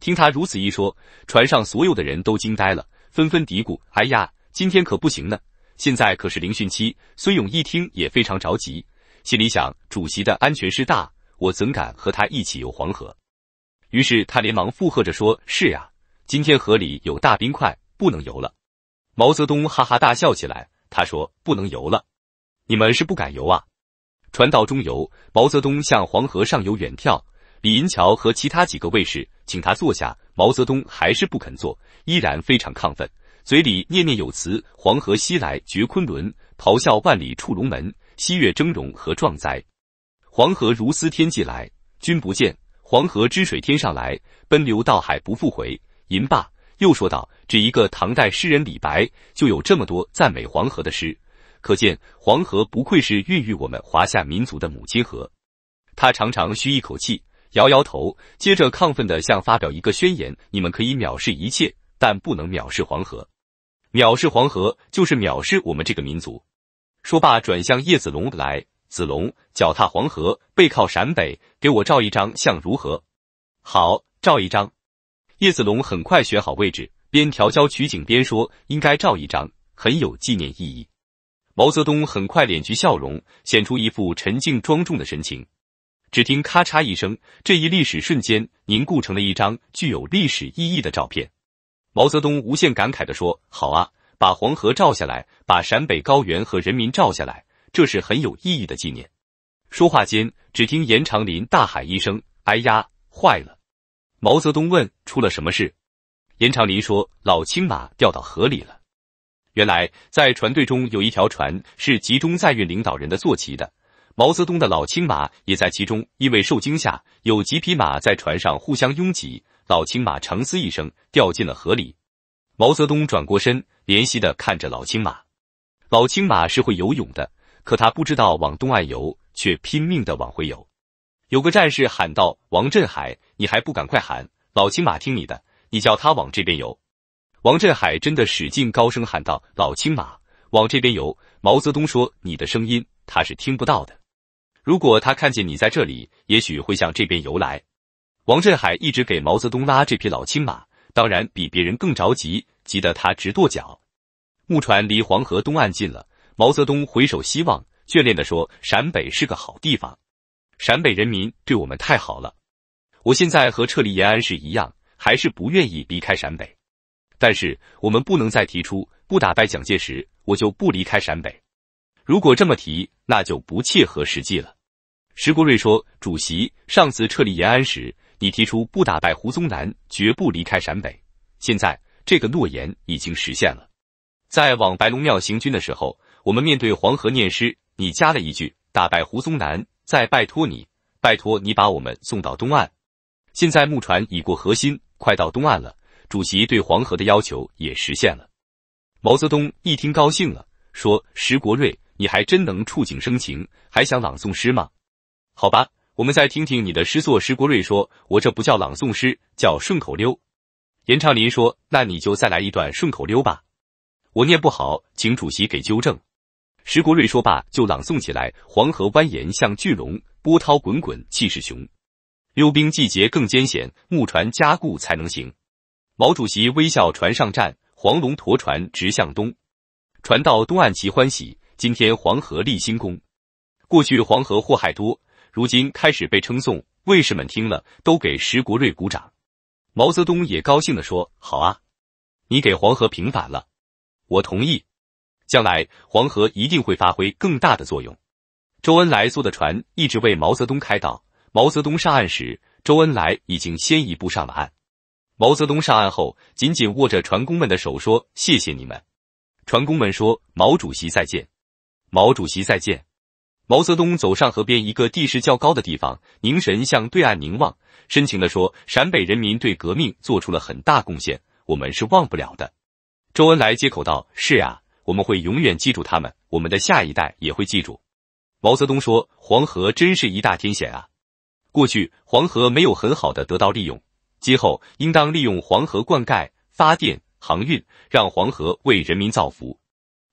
听他如此一说，船上所有的人都惊呆了，纷纷嘀咕：“哎呀，今天可不行呢，现在可是凌汛期。”孙勇一听也非常着急，心里想：“主席的安全事大，我怎敢和他一起游黄河？”于是他连忙附和着说：“是呀，今天河里有大冰块，不能游了。”毛泽东哈哈大笑起来，他说：“不能游了。”你们是不敢游啊！船到中游，毛泽东向黄河上游远眺。李银桥和其他几个卫士请他坐下，毛泽东还是不肯坐，依然非常亢奋，嘴里念念有词：“黄河西来绝昆仑，咆哮万里触龙门。西岳峥嵘何壮哉！黄河如斯天际来，君不见。黄河之水天上来，奔流到海不复回。”吟罢，又说道：“只一个唐代诗人李白，就有这么多赞美黄河的诗。”可见黄河不愧是孕育我们华夏民族的母亲河。他常常吁一口气，摇摇头，接着亢奋地向发表一个宣言：你们可以藐视一切，但不能藐视黄河。藐视黄河就是藐视我们这个民族。说罢，转向叶子龙来：子龙，脚踏黄河，背靠陕北，给我照一张相如何？好，照一张。叶子龙很快选好位置，边调焦取景边说：应该照一张，很有纪念意义。毛泽东很快敛去笑容，显出一副沉静庄重的神情。只听咔嚓一声，这一历史瞬间凝固成了一张具有历史意义的照片。毛泽东无限感慨地说：“好啊，把黄河照下来，把陕北高原和人民照下来，这是很有意义的纪念。”说话间，只听严长林大喊一声：“哎呀，坏了！”毛泽东问：“出了什么事？”严长林说：“老青马掉到河里了。”原来，在船队中有一条船是集中载运领导人的坐骑的，毛泽东的老青马也在其中。因为受惊吓，有几匹马在船上互相拥挤，老青马长嘶一声掉进了河里。毛泽东转过身，怜惜的看着老青马。老青马是会游泳的，可他不知道往东岸游，却拼命的往回游。有个战士喊道：“王振海，你还不赶快喊！老青马听你的，你叫他往这边游。”王振海真的使劲高声喊道：“老青马，往这边游！”毛泽东说：“你的声音他是听不到的。如果他看见你在这里，也许会向这边游来。”王振海一直给毛泽东拉这匹老青马，当然比别人更着急，急得他直跺脚。木船离黄河东岸近了，毛泽东回首希望，眷恋地说：“陕北是个好地方，陕北人民对我们太好了。我现在和撤离延安时一样，还是不愿意离开陕北。”但是我们不能再提出不打败蒋介石，我就不离开陕北。如果这么提，那就不切合实际了。石国瑞说：“主席，上次撤离延安时，你提出不打败胡宗南，绝不离开陕北。现在这个诺言已经实现了。在往白龙庙行军的时候，我们面对黄河念诗，你加了一句‘打败胡宗南’，再拜托你，拜托你把我们送到东岸。现在木船已过河心，快到东岸了。”主席对黄河的要求也实现了。毛泽东一听高兴了，说：“石国瑞，你还真能触景生情，还想朗诵诗吗？好吧，我们再听听你的诗作。”石国瑞说：“我这不叫朗诵诗，叫顺口溜。”严昌林说：“那你就再来一段顺口溜吧。”我念不好，请主席给纠正。石国瑞说罢，就朗诵起来：“黄河蜿蜒像巨龙，波涛滚滚气势雄。溜冰季节更艰险，木船加固才能行。”毛主席微笑船上站，黄龙驮船直向东。船到东岸齐欢喜，今天黄河立新功。过去黄河祸害多，如今开始被称颂，卫士们听了都给石国瑞鼓掌。毛泽东也高兴地说：“好啊，你给黄河平反了。”我同意，将来黄河一定会发挥更大的作用。周恩来坐的船一直为毛泽东开道。毛泽东上岸时，周恩来已经先一步上了岸。毛泽东上岸后，紧紧握着船工们的手说：“谢谢你们。”船工们说：“毛主席再见，毛主席再见。”毛泽东走上河边一个地势较高的地方，凝神向对岸凝望，深情地说：“陕北人民对革命做出了很大贡献，我们是忘不了的。”周恩来接口道：“是呀，我们会永远记住他们，我们的下一代也会记住。”毛泽东说：“黄河真是一大天险啊！过去黄河没有很好的得到利用，今后应当利用黄河灌溉、发电、航运，让黄河为人民造福。”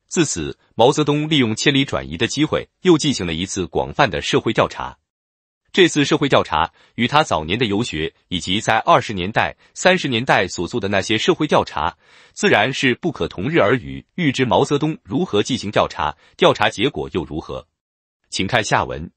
自此，毛泽东利用千里转移的机会，又进行了一次广泛的社会调查。这次社会调查与他早年的游学以及在二十年代、三十年代所做的那些社会调查，自然是不可同日而语。欲知毛泽东如何进行调查，调查结果又如何，请看下文。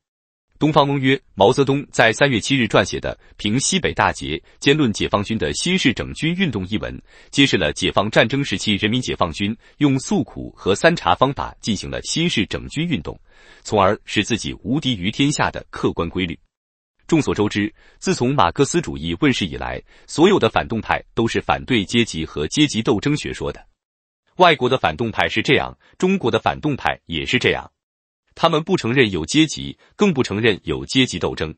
东方翁曰：毛泽东在三月七日撰写的《平西北大捷，兼论解放军的新式整军运动》一文，揭示了解放战争时期人民解放军用诉苦和三查方法进行了新式整军运动，从而使自己无敌于天下的客观规律。众所周知，自从马克思主义问世以来，所有的反动派都是反对阶级和阶级斗争学说的。外国的反动派是这样，中国的反动派也是这样。他们不承认有阶级，更不承认有阶级斗争。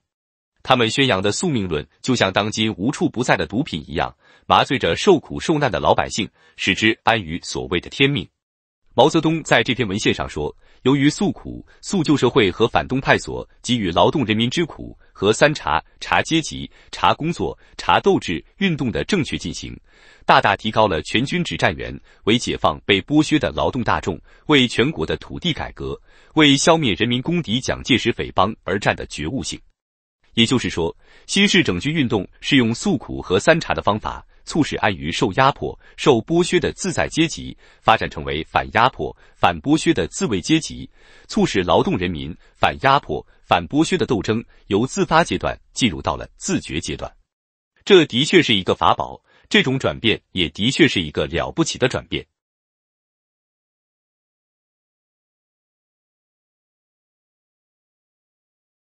他们宣扬的宿命论，就像当今无处不在的毒品一样，麻醉着受苦受难的老百姓，使之安于所谓的天命。毛泽东在这篇文献上说，由于诉苦、诉旧社会和反动派所给予劳动人民之苦和三查查阶级、查工作、查斗志运动的正确进行，大大提高了全军指战员为解放被剥削的劳动大众、为全国的土地改革、为消灭人民公敌蒋介石匪帮而战的觉悟性。也就是说，新式整军运动是用诉苦和三查的方法。促使安于受压迫、受剥削的自在阶级发展成为反压迫、反剥削的自卫阶级，促使劳动人民反压迫、反剥削的斗争由自发阶段进入到了自觉阶段。这的确是一个法宝，这种转变也的确是一个了不起的转变。